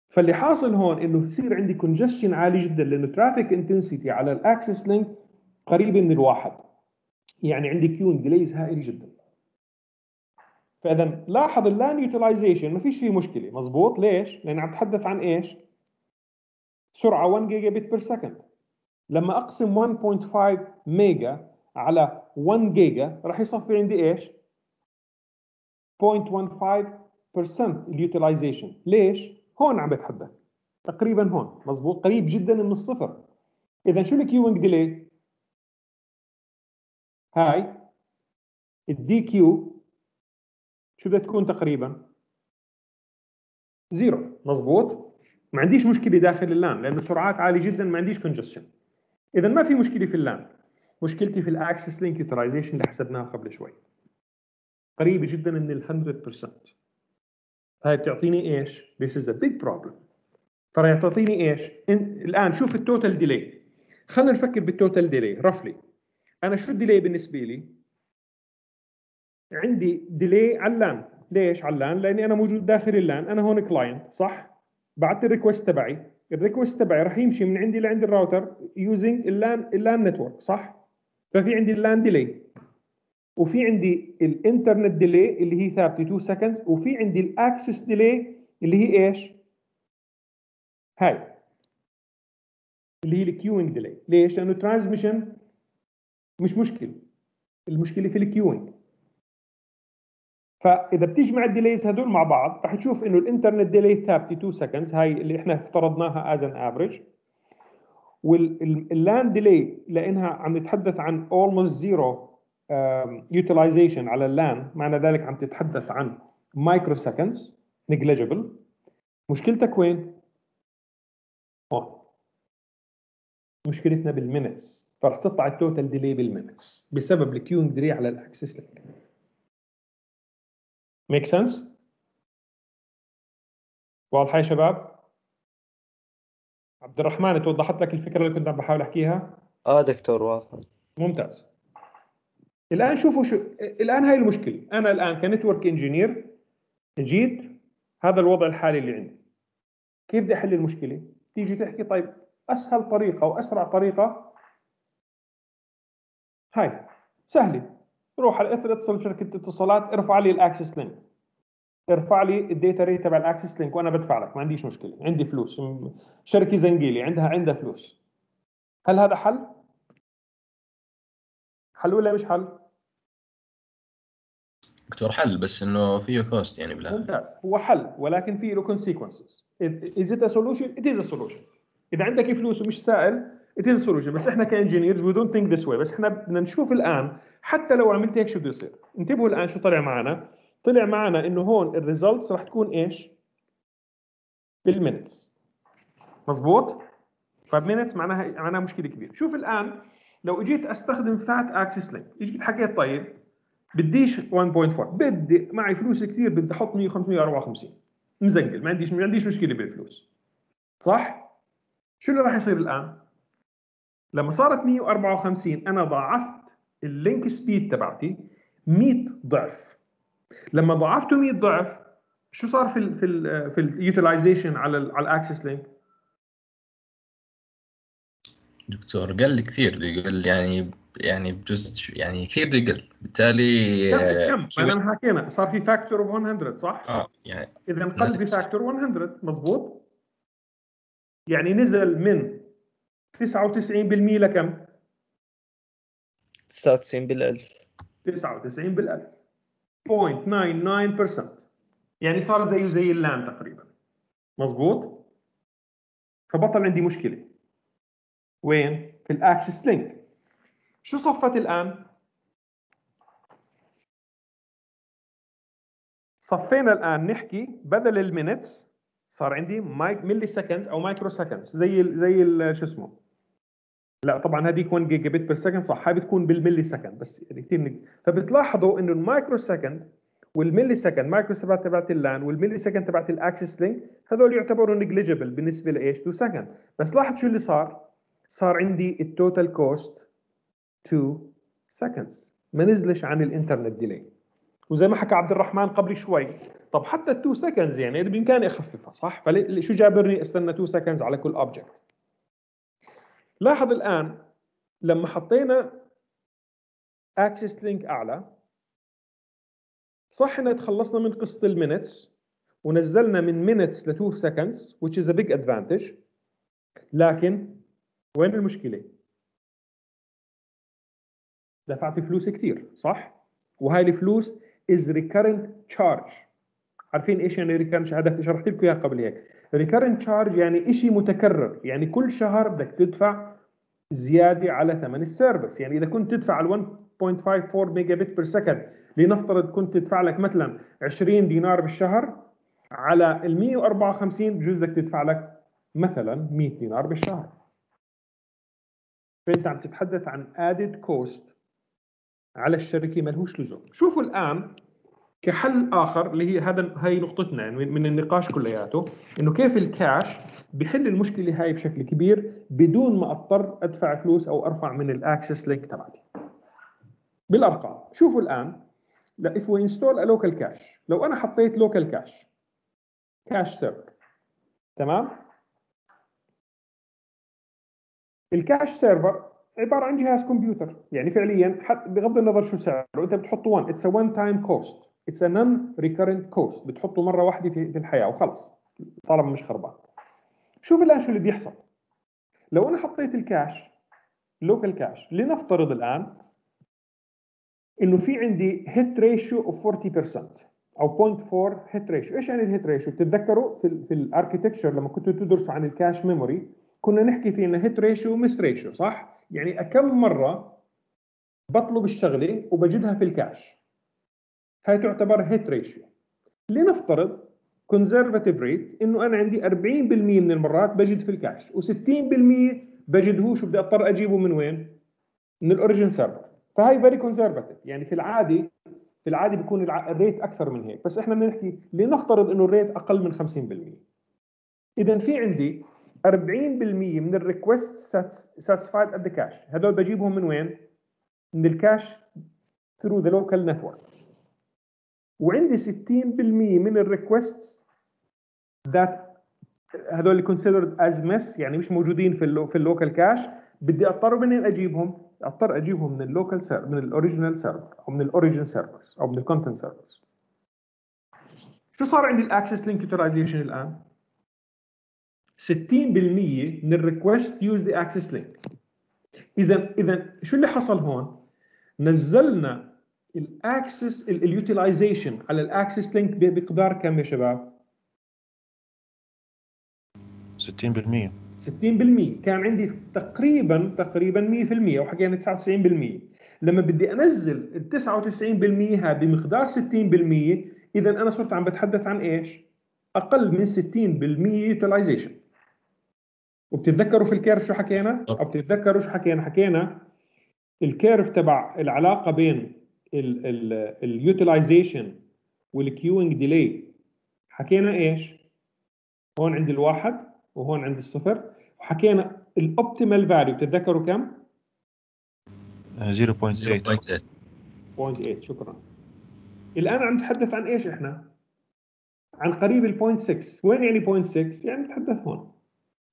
فاللي حاصل هون إنه بصير عندي congestion عالي جدا لأنه traffic intensity على ال access link قريبة من الواحد. يعني عندي queuing delays هائل جدا. فاذا لاحظ ال LAN utilization ما فيش فيه مشكلة. مزبوط؟ ليش؟ لأن عم تحدث عن إيش؟ سرعة 1 giga bit per second لما أقسم 1.5 ميجا على 1 جيجا راح يصفي عندي إيش؟ 0.15% ال utilization. ليش؟ هون عم بتحدث. تقريبا هون. مزبوط قريب جدا من الصفر. اذا شو ال queuing delay؟ هاي ال d queue شو بدها تكون تقريبا؟ zero. مزبوط ما عنديش مشكلة داخل ال LAN لأنه سرعات عالية جدا ما عنديش congestion اذا ما في مشكلة في ال LAN. مشكلتي في ال access link utilization اللي حسبناها قبل شوي. قريبة جدا من ال 100% هاي بتعطيني إيش؟ This is a big problem فراح تعطيني إيش؟ إن الآن شوف ال total delay خلينا نفكر بال total delay roughly أنا شو ال delay بالنسبة لي؟ عندي delay على ال LAN ليش على ال LAN؟ لأني أنا موجود داخل ال LAN أنا هون client صح؟ بعت ال request تبعي ال request تبعي راح يمشي من عندي لعند ال router using ال LAN ال LAN network صح؟ ففي عندي ال LAN delay وفي عندي ال internet delay اللي هي ثابتة 2 seconds وفي عندي ال access delay اللي هي إيش؟ هاي. اللي هي ال queuing delay ليش؟ لأنه transmission مش مشكله المشكلة في ال queuing. فإذا بتجمع ال delays هدول مع بعض راح تشوف إنه ال internet delay ثابتة 2 seconds هاي اللي إحنا افترضناها as an average وال LAN delay لإنها عم نتحدث عن almost zero utilization على ال LAN معنى ذلك عم تتحدث عن micro seconds negligible مشكلتك وين؟ هون مشكلتنا بال minutes فرح تطلع ال total delay بال minutes بسبب ال queuing delay على ال access link make sense؟ واضحة يا شباب؟ عبد الرحمن توضحت لك الفكرة اللي كنت عم بحاول أحكيها؟ آه دكتور واضح ممتاز الآن شوفوا شو الآن هاي المشكلة. أنا الآن ك network engineer جيت هذا الوضع الحالي اللي عندي. كيف بدي أحل المشكلة؟ تيجي تحكي طيب أسهل طريقة واسرع طريقة؟ هاي سهلة. روح على الاثر اتصل بشركة اتصالات ارفع لي ال access link ارفع لي ال data rate تبع الأكسس لينك وأنا بدفع لك ما عنديش مشكلة. عندي فلوس. شركة زنجيلي عندها عندها فلوس. هل هذا حل؟ حل ولا مش حل دكتور حل بس إنه فيه cost يعني بالآخر. ممتاز. هو حل ولكن فيه له it a solution it is a solution. إذا عندك فلوس ومش سائل is a solution. بس إحنا ك engineers we don't think this way. بس إحنا بدنا نشوف الآن حتى لو عملت هيك شو بده يصير؟ انتبهوا الآن شو طلع معنا. طلع معنا إنه هون ال results راح تكون إيش؟ بال minutes مزبوط؟ فب minutes معناها معناها مشكلة كبيرة. شوف الآن لو اجيت استخدم fat access link اجيت حكيت طيب بديش 1.4 بدي معي فلوس كثير بدي أحط 100 554 مزنقل ما عنديش ما عنديش مشكلة بالفلوس. صح؟ شو اللي راح يصير الآن؟ لما صارت 154 أنا ضاعفت ال link speed تبعتي 100 ضعف. لما ضاعفته 100 ضعف شو صار في ال في ال في ال utilization على ال على ال access link دكتور قل كثير يقل يعني يعني بجزء يعني كثير يقل. بالتالي آه، كم كم أنا حكينا صار في factor of 100 صح؟ آه يعني إذا قل في نفس. factor 100 مزبوط يعني نزل من 99% لكم؟ 99 بالألف. 99 بالألف. 0.99% يعني صار زيه زي ال LAN تقريبا. مزبوط فبطل عندي مشكلة. وين؟ في ال access link شو صفت الآن؟ صفينا الآن نحكي بدل ال minutes صار عندي milli seconds أو micro seconds زي ال زي ال شو اسمه؟ لا طبعا هذيك 1 gigabit per second صح هاي بتكون بال millisecond بس يعني كثير نك... فبتلاحظوا إنه ال microsecond وال millisecond microsecond تبعت ال LAN وال millisecond تبعت ال access link هذول يعتبروا negligible بالنسبة لإيش؟ 2 second بس لاحظ شو اللي صار؟ صار عندي ال total cost 2 seconds ما نزلش عن ال Internet delay وزي ما حكى عبد الرحمن قبل شوي طب حتى 2 seconds يعني بإمكاني أخففها صح؟ فشو جابرني أستنى 2 seconds على كل object لاحظ الآن لما حطينا access link أعلى صح انه تخلصنا من قصه ال minutes ونزلنا من minutes ل 2 seconds which is a big advantage. لكن وين المشكلة؟ دفعت فلوس كثير صح؟ وهاي الفلوس is recurrent charge. عارفين إيش يعني recurrent هذا شرحت لكم اياه قبل هيك. recurrent charge يعني شيء متكرر. يعني كل شهر بدك تدفع زيادة على ثمن ال service. يعني إذا كنت تدفع ال 1.54 megabit per second لنفترض كنت تدفع لك مثلا 20 دينار بالشهر على ال 154 بجوز بدك تدفع لك مثلا 100 دينار بالشهر. فانت عم تتحدث عن added cost على الشركة ملهوش لزوم. شوفوا الآن كحل آخر اللي هي هذا هي نقطتنا يعني من النقاش كلياته إنه كيف ال cache بحل المشكلة هاي بشكل كبير بدون ما أضطر أدفع فلوس أو أرفع من ال access link تبعتي. بالأرقام شوفوا الآن لا we install a local cache لو أنا حطيت local cache cache server تمام؟ ال cache server عبارة عن جهاز كمبيوتر. يعني فعليا بغض النظر شو سعره. أنت بتحطه one it's one time cost it's a non recurrent cost بتحطه مرة واحدة في, الحياة وخلص. طالما مش خربان. شوف الآن شو اللي بيحصل. لو أنا حطيت ال cache local cache لنفترض الآن إنه في عندي hit ratio of 40% أو 0.4 hit ratio إيش يعني ال hit ratio بتتذكروا في ال في ال architecture لما كنتوا تدرسوا عن ال cache memory كنا نحكي في إنه hit ratio و miss ratio صح؟ يعني كم مرة بطلب الشغلة وبجدها في ال cache هاي تعتبر hit ratio لنفترض conservative rate إنه أنا عندي 40% من المرات بجد في ال cache و60% بجدهوش وبدي أضطر أجيبه من وين؟ من ال origin server فهي very conservative يعني في العاده في العاده بيكون ال rate أكثر من هيك. بس إحنا بنحكي لنفترض إنه ال rate أقل من 50% اذا في عندي 40% من ال request satisfied at the cache هذول بجيبهم من وين؟ من ال cache through the local network وعندي 60% من ال request that هذول considered as miss يعني مش موجودين في ال lo في ال local cache بدي أضطر منين أجيبهم؟ أضطر أجيبهم من ال local server من ال original server أو من ال origin servers أو من ال content servers شو صار عندي ال access link utilization الآن؟ 60% من ال request use the access link اذا اذا شو اللي حصل هون؟ نزلنا ال access ال utilization على ال access link بمقدار كم يا شباب؟ 60% 60% كان عندي تقريبا تقريبا 100% أو حكينا 99% لما بدي أنزل ال 99% هذه بمقدار 60% اذا أنا صرت عم بتحدث عن إيش؟ أقل من 60% utilization وبتتذكروا في ال curve شو حكينا؟ أو بتتذكروا شو حكينا؟ حكينا ال curve تبع العلاقة بين ال utilization وال queuing delay حكينا إيش؟ هون عندي الواحد وهون عندي الصفر وحكينا ال optimal value بتتذكروا كم؟ 0.8 0.8 شكرا الآن عم نتحدث عن إيش إحنا؟ عن قريب ال 0.6 وين يعني 0.6 يعني نتحدث هون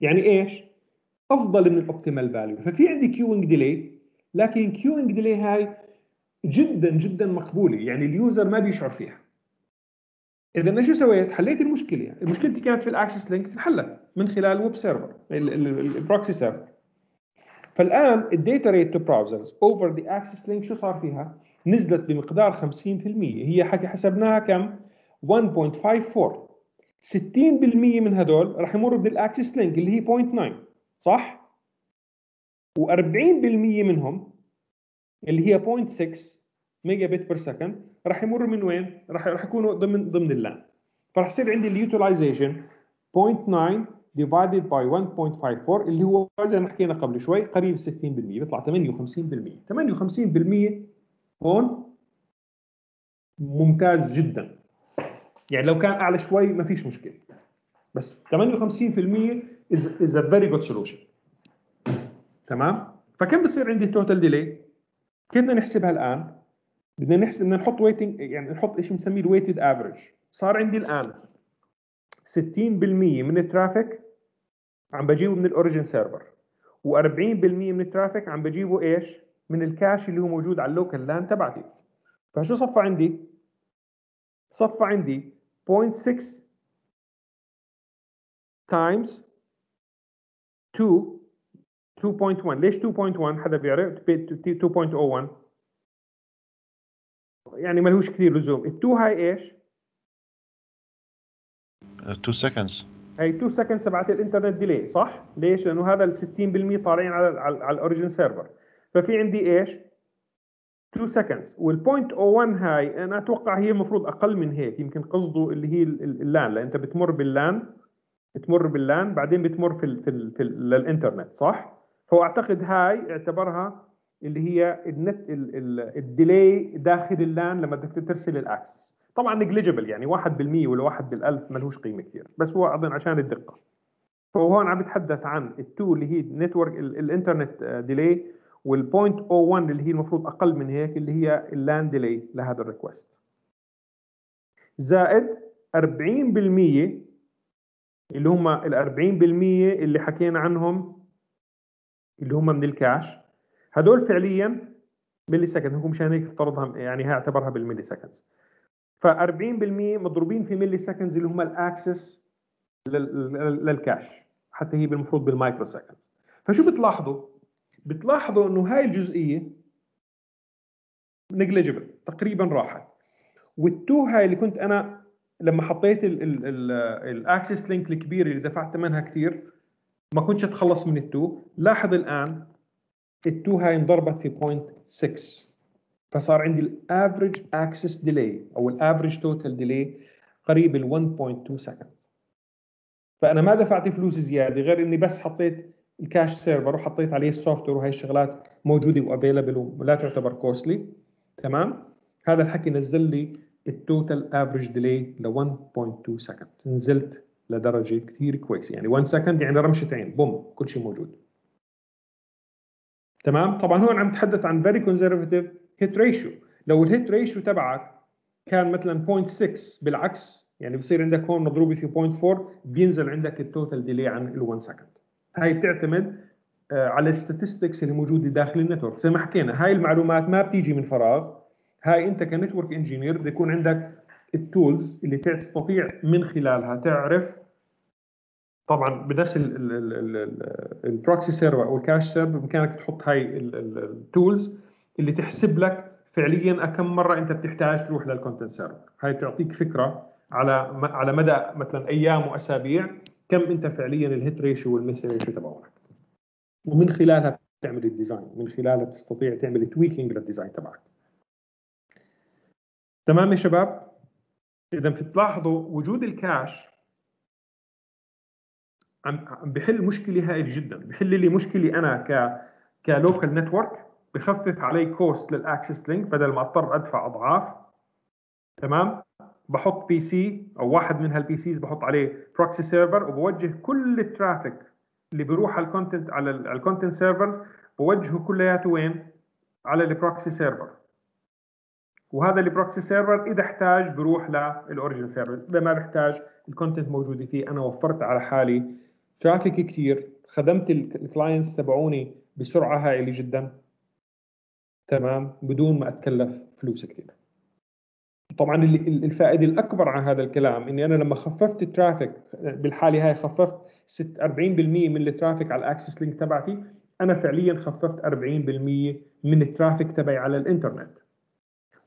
يعني إيش؟ أفضل من ال optimal value. ففي عندي queuing delay لكن queuing delay هاي جدا جدا مقبولة. يعني ال user ما بيشعر فيها. إذا أنا شو سويت؟ حليت المشكلة. مشكلتي كانت في ال access link انحلت من خلال ال web server ال proxy server فالآن ال data rate to browsers over the access link شو صار فيها؟ نزلت بمقدار 50% هي حكي حسبناها كم؟ 1.54 60% من هدول راح يمروا بال access link اللي هي 0.9 صح؟ و40% منهم اللي هي 0.6 megabit per second راح يمر من وين؟ راح راح يكونوا ضمن ضمن ال LAN فراح يصير عندي ال utilization 0.9 divided by 1.54 اللي هو زي ما حكينا قبل شوي قريب 60% بيطلع 58% 58% هون ممتاز جدا. يعني لو كان أعلى شوي ما فيش مشكلة. بس 58% is, is a very good solution. تمام؟ فكم بصير عندي total delay كيف بدنا نحسبها الآن؟ بدنا نحسب بدنا نحط weighting يعني نحط شيء بنسميه ال weighted average صار عندي الآن 60% من ال traffic عم بجيبه من ال origin server و40% من ال traffic عم بجيبه إيش؟ من ال cache اللي هو موجود على ال local LAN تبعتي. فشو صفى عندي؟ صفى عندي 0.6 times 2 2.1 ليش 2.1 حدا بيعرف 2.01 يعني ملهوش كثير لزوم. ال 2 هاي إيش؟ 2 seconds. هي 2 seconds تبعت الانترنت delay صح؟ ليش؟ لأنه هذا ال 60% طالعين على على, على ال origin server ففي عندي إيش؟ 2 seconds وال 0.01 هاي أنا أتوقع هي المفروض أقل من هيك. يمكن قصده اللي هي ال- ال- ال LAN لأن أنت بتمر بال LAN بتمر بال LAN بعدين بتمر في ال في, ال في ال للإنترنت صح؟ فهو أعتقد هاي اعتبرها اللي هي النت ال- ال- ال delay داخل ال LAN لما بدك ترسل ال access. طبعا negligible يعني 1% ولا 1 بالألف ملهوش قيمة كثير بس هو أظن عشان الدقة. فهو هون عم بتحدث عن ال two اللي هي network الإنترنت delay. وال 0.01 اللي هي المفروض أقل من هيك اللي هي ال LAN delay لهذا ال request زائد 40% اللي هم ال 40% اللي حكينا عنهم اللي هم من ال cache هدول فعليا millisecond هو مشان هيك افترضها يعني هي اعتبرها بال milliseconds ف 40% مضروبين في milliseconds اللي هم ال access لل- لل cache حتى هي المفروض بال microsecond فشو بتلاحظوا؟ بتلاحظوا إنه هاي الجزئية negligible تقريبا راحت. وال two هاي اللي كنت أنا لما حطيت ال access link الكبير اللي دفعت ثمنها كثير ما كنتش أتخلص من ال two. لاحظ الآن ال two هاي انضربت في 0.6 فصار عندي ال average access delay أو ال average total delay قريب ال 1.2 second فأنا ما دفعت فلوس زيادة غير إني بس حطيت ال cache server وحطيت عليه ال software وهي الشغلات موجودة و available ولا تعتبر costly تمام؟ هذا الحكي نزل لي ال total average delay ل 1.2 second نزلت لدرجة كثير كويسة. يعني 1 second يعني رمشه عين بوم. كل شيء موجود. تمام؟ طبعا هون عم تحدث عن very conservative hit ratio لو ال hit ratio تبعك كان مثلا 0.6 بالعكس يعني بصير عندك هون مضروبه في 0.4 بينزل عندك ال total delay عن ال 1 second هاي بتعتمد آه، على ال statistics اللي موجودة داخل ال network. زي ما حكينا هاي المعلومات ما بتيجي من فراغ. هاي أنت ك network engineer بده يكون عندك ال tools اللي تستطيع من خلالها تعرف طبعا بنفس ال proxy server أو ال cache server بإمكانك تحط هاي ال tools اللي تحسب لك فعليا كم مرة أنت بتحتاج تروح لل content server هاي بتعطيك فكرة على على مدى مثلا أيام وأسابيع كم انت فعليا ال hit ratio وال miss ratio تبعك ومن خلالها بتعمل ال design من خلالها بتستطيع تعمل tweaking لل design تبعك. تمام يا شباب؟ اذا بتلاحظوا وجود ال cache عم بحل مشكلة هائلة جدا. بحل لي مشكلة أنا ك ك local network بخفف علي cost لل access link بدل ما أضطر أدفع أضعاف. تمام؟ بحط PC أو واحد من هال PCs بحط عليه proxy server وبوجه كل ال traffic اللي بيروح على ال content على ال content servers بوجهه كلياته وين؟ على ال proxy server وهذا ال proxy server إذا احتاج بروح لل origin server إذا ما بحتاج ال content موجودة فيه أنا وفرت على حالي traffic كثير خدمت ال clients تبعوني بسرعة هائله جدا. تمام؟ بدون ما أتكلف فلوس كثير طبعا الفائدة الأكبر عن هذا الكلام إني أنا لما خففت ال traffic بالحالة هاي خففت 6 40% من ال traffic على ال access link تبعتي أنا فعليا خففت 40% من ال traffic تبعي على الإنترنت.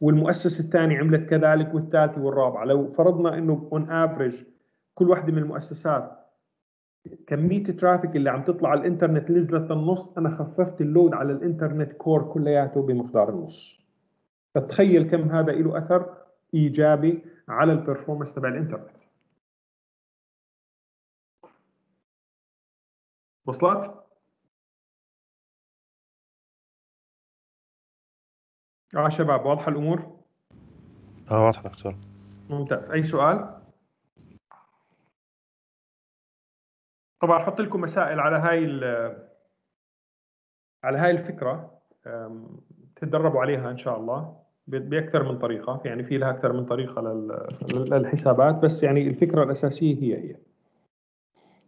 والمؤسسة الثانية عملت كذلك والثالثة والرابعة. لو فرضنا إنه on average كل واحدة من المؤسسات كمية ال traffic اللي عم تطلع على الإنترنت نزلت النص أنا خففت ال load على الإنترنت core كلياته بمقدار النص. فتخيل كم هذا له أثر إيجابي على ال performance تبع الإنترنت وصلت؟ آه شباب واضحة الأمور؟ آه واضح دكتور ممتاز أي سؤال؟ طبعا أحط لكم مسائل على هاي على هاي الفكرة تتدربوا عليها إن شاء الله بأكثر من طريقة يعني في لها أكثر من طريقة لل- للحسابات بس يعني الفكرة الأساسية هي هي.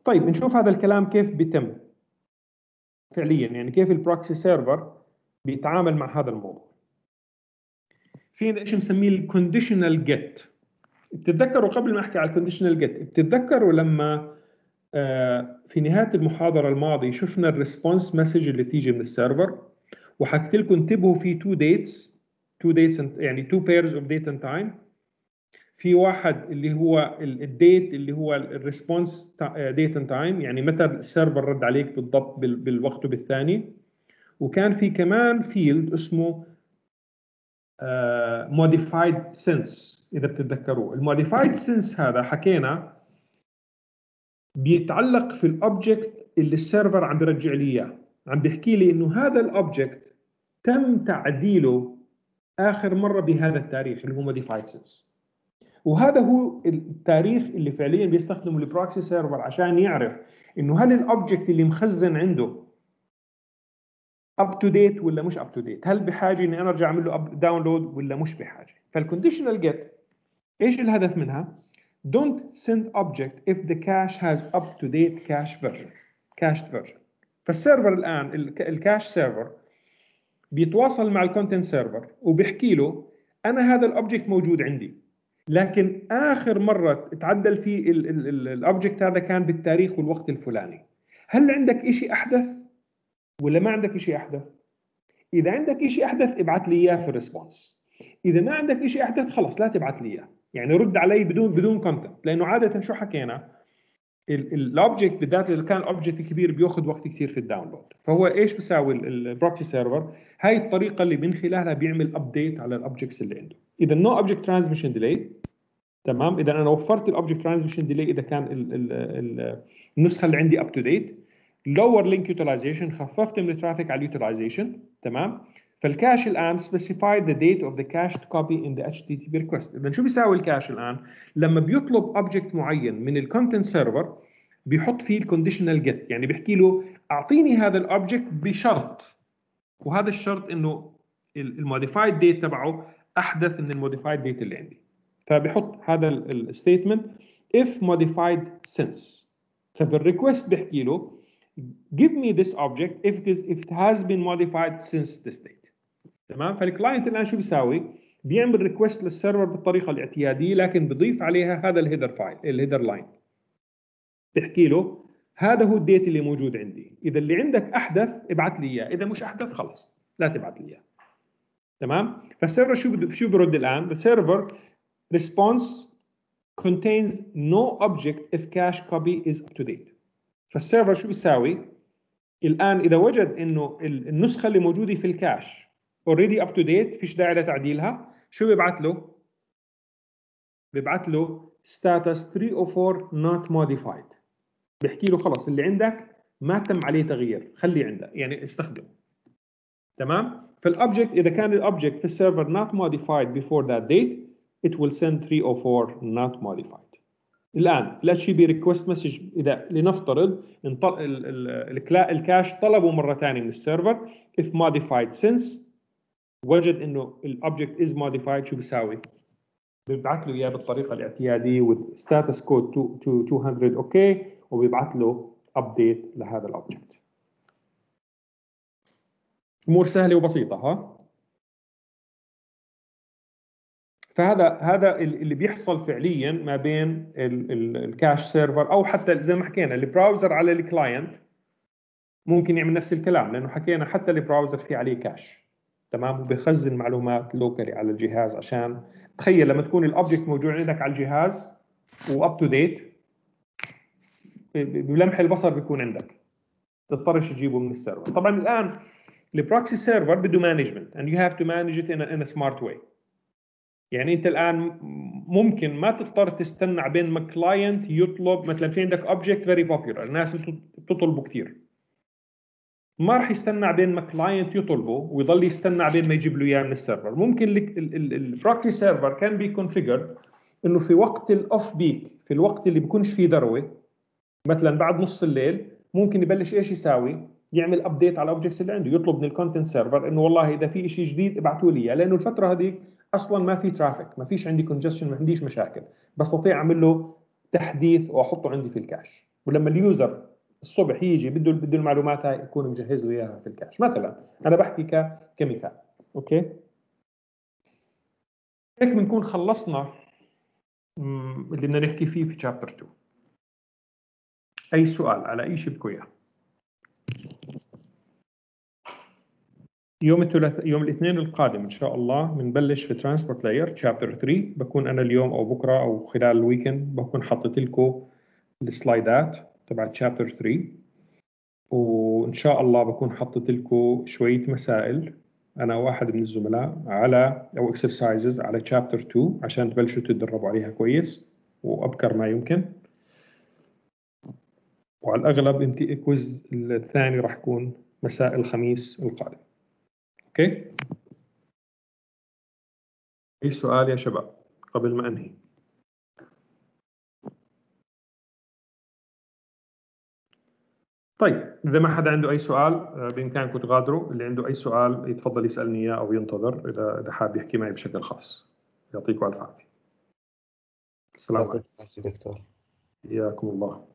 طيب نشوف هذا الكلام كيف بيتم فعليا يعني كيف ال proxy server بيتعامل مع هذا الموضوع. في شيء مسميه ال conditional GET بتتذكروا قبل ما أحكي على ال conditional GET بتتذكروا لما آه، في نهاية المحاضرة الماضية شفنا ال response message اللي تيجي من ال server وحكيت لكم انتبهوا في two dates two dates يعني two pairs of date and time في واحد اللي هو ال date اللي هو ال response date and time يعني متى ال server رد عليك بالضبط بال- بالوقت وبالثاني. وكان في كمان field اسمه modified since إذا بتتذكروه ال modified since هذا حكينا بيتعلق في ال object اللي ال server عم بيرجع لي إياه. عم بيحكي لي إنه هذا ال object تم تعديله آخر مرة بهذا التاريخ اللي هو modified since وهذا هو التاريخ اللي فعليا بيستخدمه ال proxy server عشان يعرف إنه هل ال object اللي مخزن عنده up to date ولا مش up to date هل بحاجة إني أنا أرجع اعمل له download ولا مش بحاجة؟ فال conditional get إيش الهدف منها؟ Don't send object if the cache has up to date cache version cached version. فال server الان الك- ال cache server بيتواصل مع ال content server وبيحكي له أنا هذا ال object موجود عندي. لكن آخر مرة تعدل فيه ال object هذا كان بالتاريخ والوقت الفلاني. هل عندك شيء أحدث ولا ما عندك شيء أحدث؟ إذا عندك شيء أحدث ابعث لي إياه في ال response إذا ما عندك شيء أحدث خلص لا تبعث لي إياه. يعني رد علي بدون بدون content لأنه عادة شو حكينا؟ ال object بالذات إذا كان ال object كبير بيأخذ وقت كثير في ال download فهو إيش بيساوي ال proxy server هاي الطريقة اللي من خلالها بيعمل update على ال objects اللي عنده. إذا no object transmission delay تمام؟ إذا أنا وفرت ال object transmission delay إذا كان ال ال ال النسخة اللي عندي up to date lower link utilization خففت من ال traffic على ال utilization تمام؟ فال cache الآن specify the date of the cached copy in the HTTP request. اذا شو بيساوي ال cache الآن؟ لما بيطلب object معين من ال content server بيحط فيه ال conditional get يعني بيحكي له أعطيني هذا ال object بشرط. وهذا الشرط إنه ال modified date تبعه أحدث من ال modified date اللي عندي. فبيحط هذا ال statement if modified since. ففي ال request بيحكي له give me this object if it is if it has been modified since this date. تمام؟ فال client الآن شو بيساوي؟ بيعمل request لل server بالطريقة الاعتيادية لكن بضيف عليها هذا ال header file ال header line بيحكي له هذا هو ال date اللي موجود عندي. إذا اللي عندك أحدث ابعث لي إياه. إذا مش أحدث خلص. لا تبعث لي إياه. تمام؟ فال server شو بده شو برد الآن؟ ال server response contains no object if cache copy is up to date. فال server شو بيساوي؟ الآن إذا وجد إنه ال- النسخة اللي موجودة في ال cache already up to date فيش داعي لتعديلها. شو بيبعث له؟ بيبعث له status 304 not modified. بيحكي له خلص اللي عندك ما تم عليه تغيير خليه عندك يعني استخدمه تمام؟ فال object إذا كان ال object في ال server not modified before that date it will send 304 not modified. الآن ال HTTP request message إذا لنفترض ال cache طلبوا مرة ثانية من ال server if modified since وجد إنه ال object is modified شو بيساوي؟ بيبعث له إياه بالطريقة الاعتيادية status code 200 okay؟ وبيبعث له update لهذا ال object امور سهلة وبسيطة ها؟ فهذا هذا اللي بيحصل فعليا ما بين ال- ال- ال cache server أو حتى زي ما حكينا ال browser على ال client ممكن يعمل نفس الكلام لأنه حكينا حتى ال browser في عليه cache تمام؟ وبيخزن معلومات locally على الجهاز عشان تخيل لما تكون ال object موجود عندك على الجهاز و up to date بلمح البصر بيكون عندك. تضطرش تجيبه من ال server. طبعا الآن ال proxy server بده management have to manage it in a, in a smart way. يعني أنت الآن ممكن ما تضطر تستنى بين ما client يطلب مثلا في عندك object very popular الناس بتط- بتطلبه كثير. ما راح يستنى بين ما client يطلبه ويضل يستنى بين ما يجيب له إياه من ال server. ممكن ال proxy server can be configured إنه في وقت ال off peak في الوقت اللي بيكونش فيه ذروة مثلا بعد نص الليل ممكن يبلش إيش يساوي؟ يعمل update على ال objects اللي عنده يطلب من ال content server إنه والله إذا في شيء جديد ابعثوا لي إياه لأنه الفترة هذيك أصلا ما في traffic ما فيش عندي congestion ما عنديش مشاكل. بستطيع أعمل له تحديث وأحطه عندي في ال cache ولما ال user الصبح يجي بده بده المعلومات هاي يكون مجهز له إياها في ال cache. مثلا أنا بحكي كمثال. okay؟ هيك بنكون خلصنا اللي بدنا نحكي فيه في chapter 2 أي سؤال على أي شيء بدكم إياه. يوم الثلاث يوم الاثنين القادم إن شاء الله بنبلش في transport layer chapter 3 بكون أنا اليوم أو بكرة أو خلال ال weekend بكون حاطط لكم ال slideات. تبع chapter 3 وإن شاء الله بكون حاطط لكم شوية مسائل. أنا وواحد من الزملاء على أو exercises على chapter 2 عشان تبلشوا تتدربوا عليها كويس. وأبكر ما يمكن. وعلى الأغلب انت ال quiz الثاني راح يكون مساء الخميس القادم. okay؟ أي سؤال يا شباب قبل ما أنهي؟ طيب إذا ما حدا عنده أي سؤال آه، بامكانكم تغادروا. اللي عنده أي سؤال يتفضل يسالني اياه أو ينتظر إذا إذا حاب يحكي معي بشكل خاص. يعطيكم ألف عافية. السلام عليكم. دكتور. حياكم الله.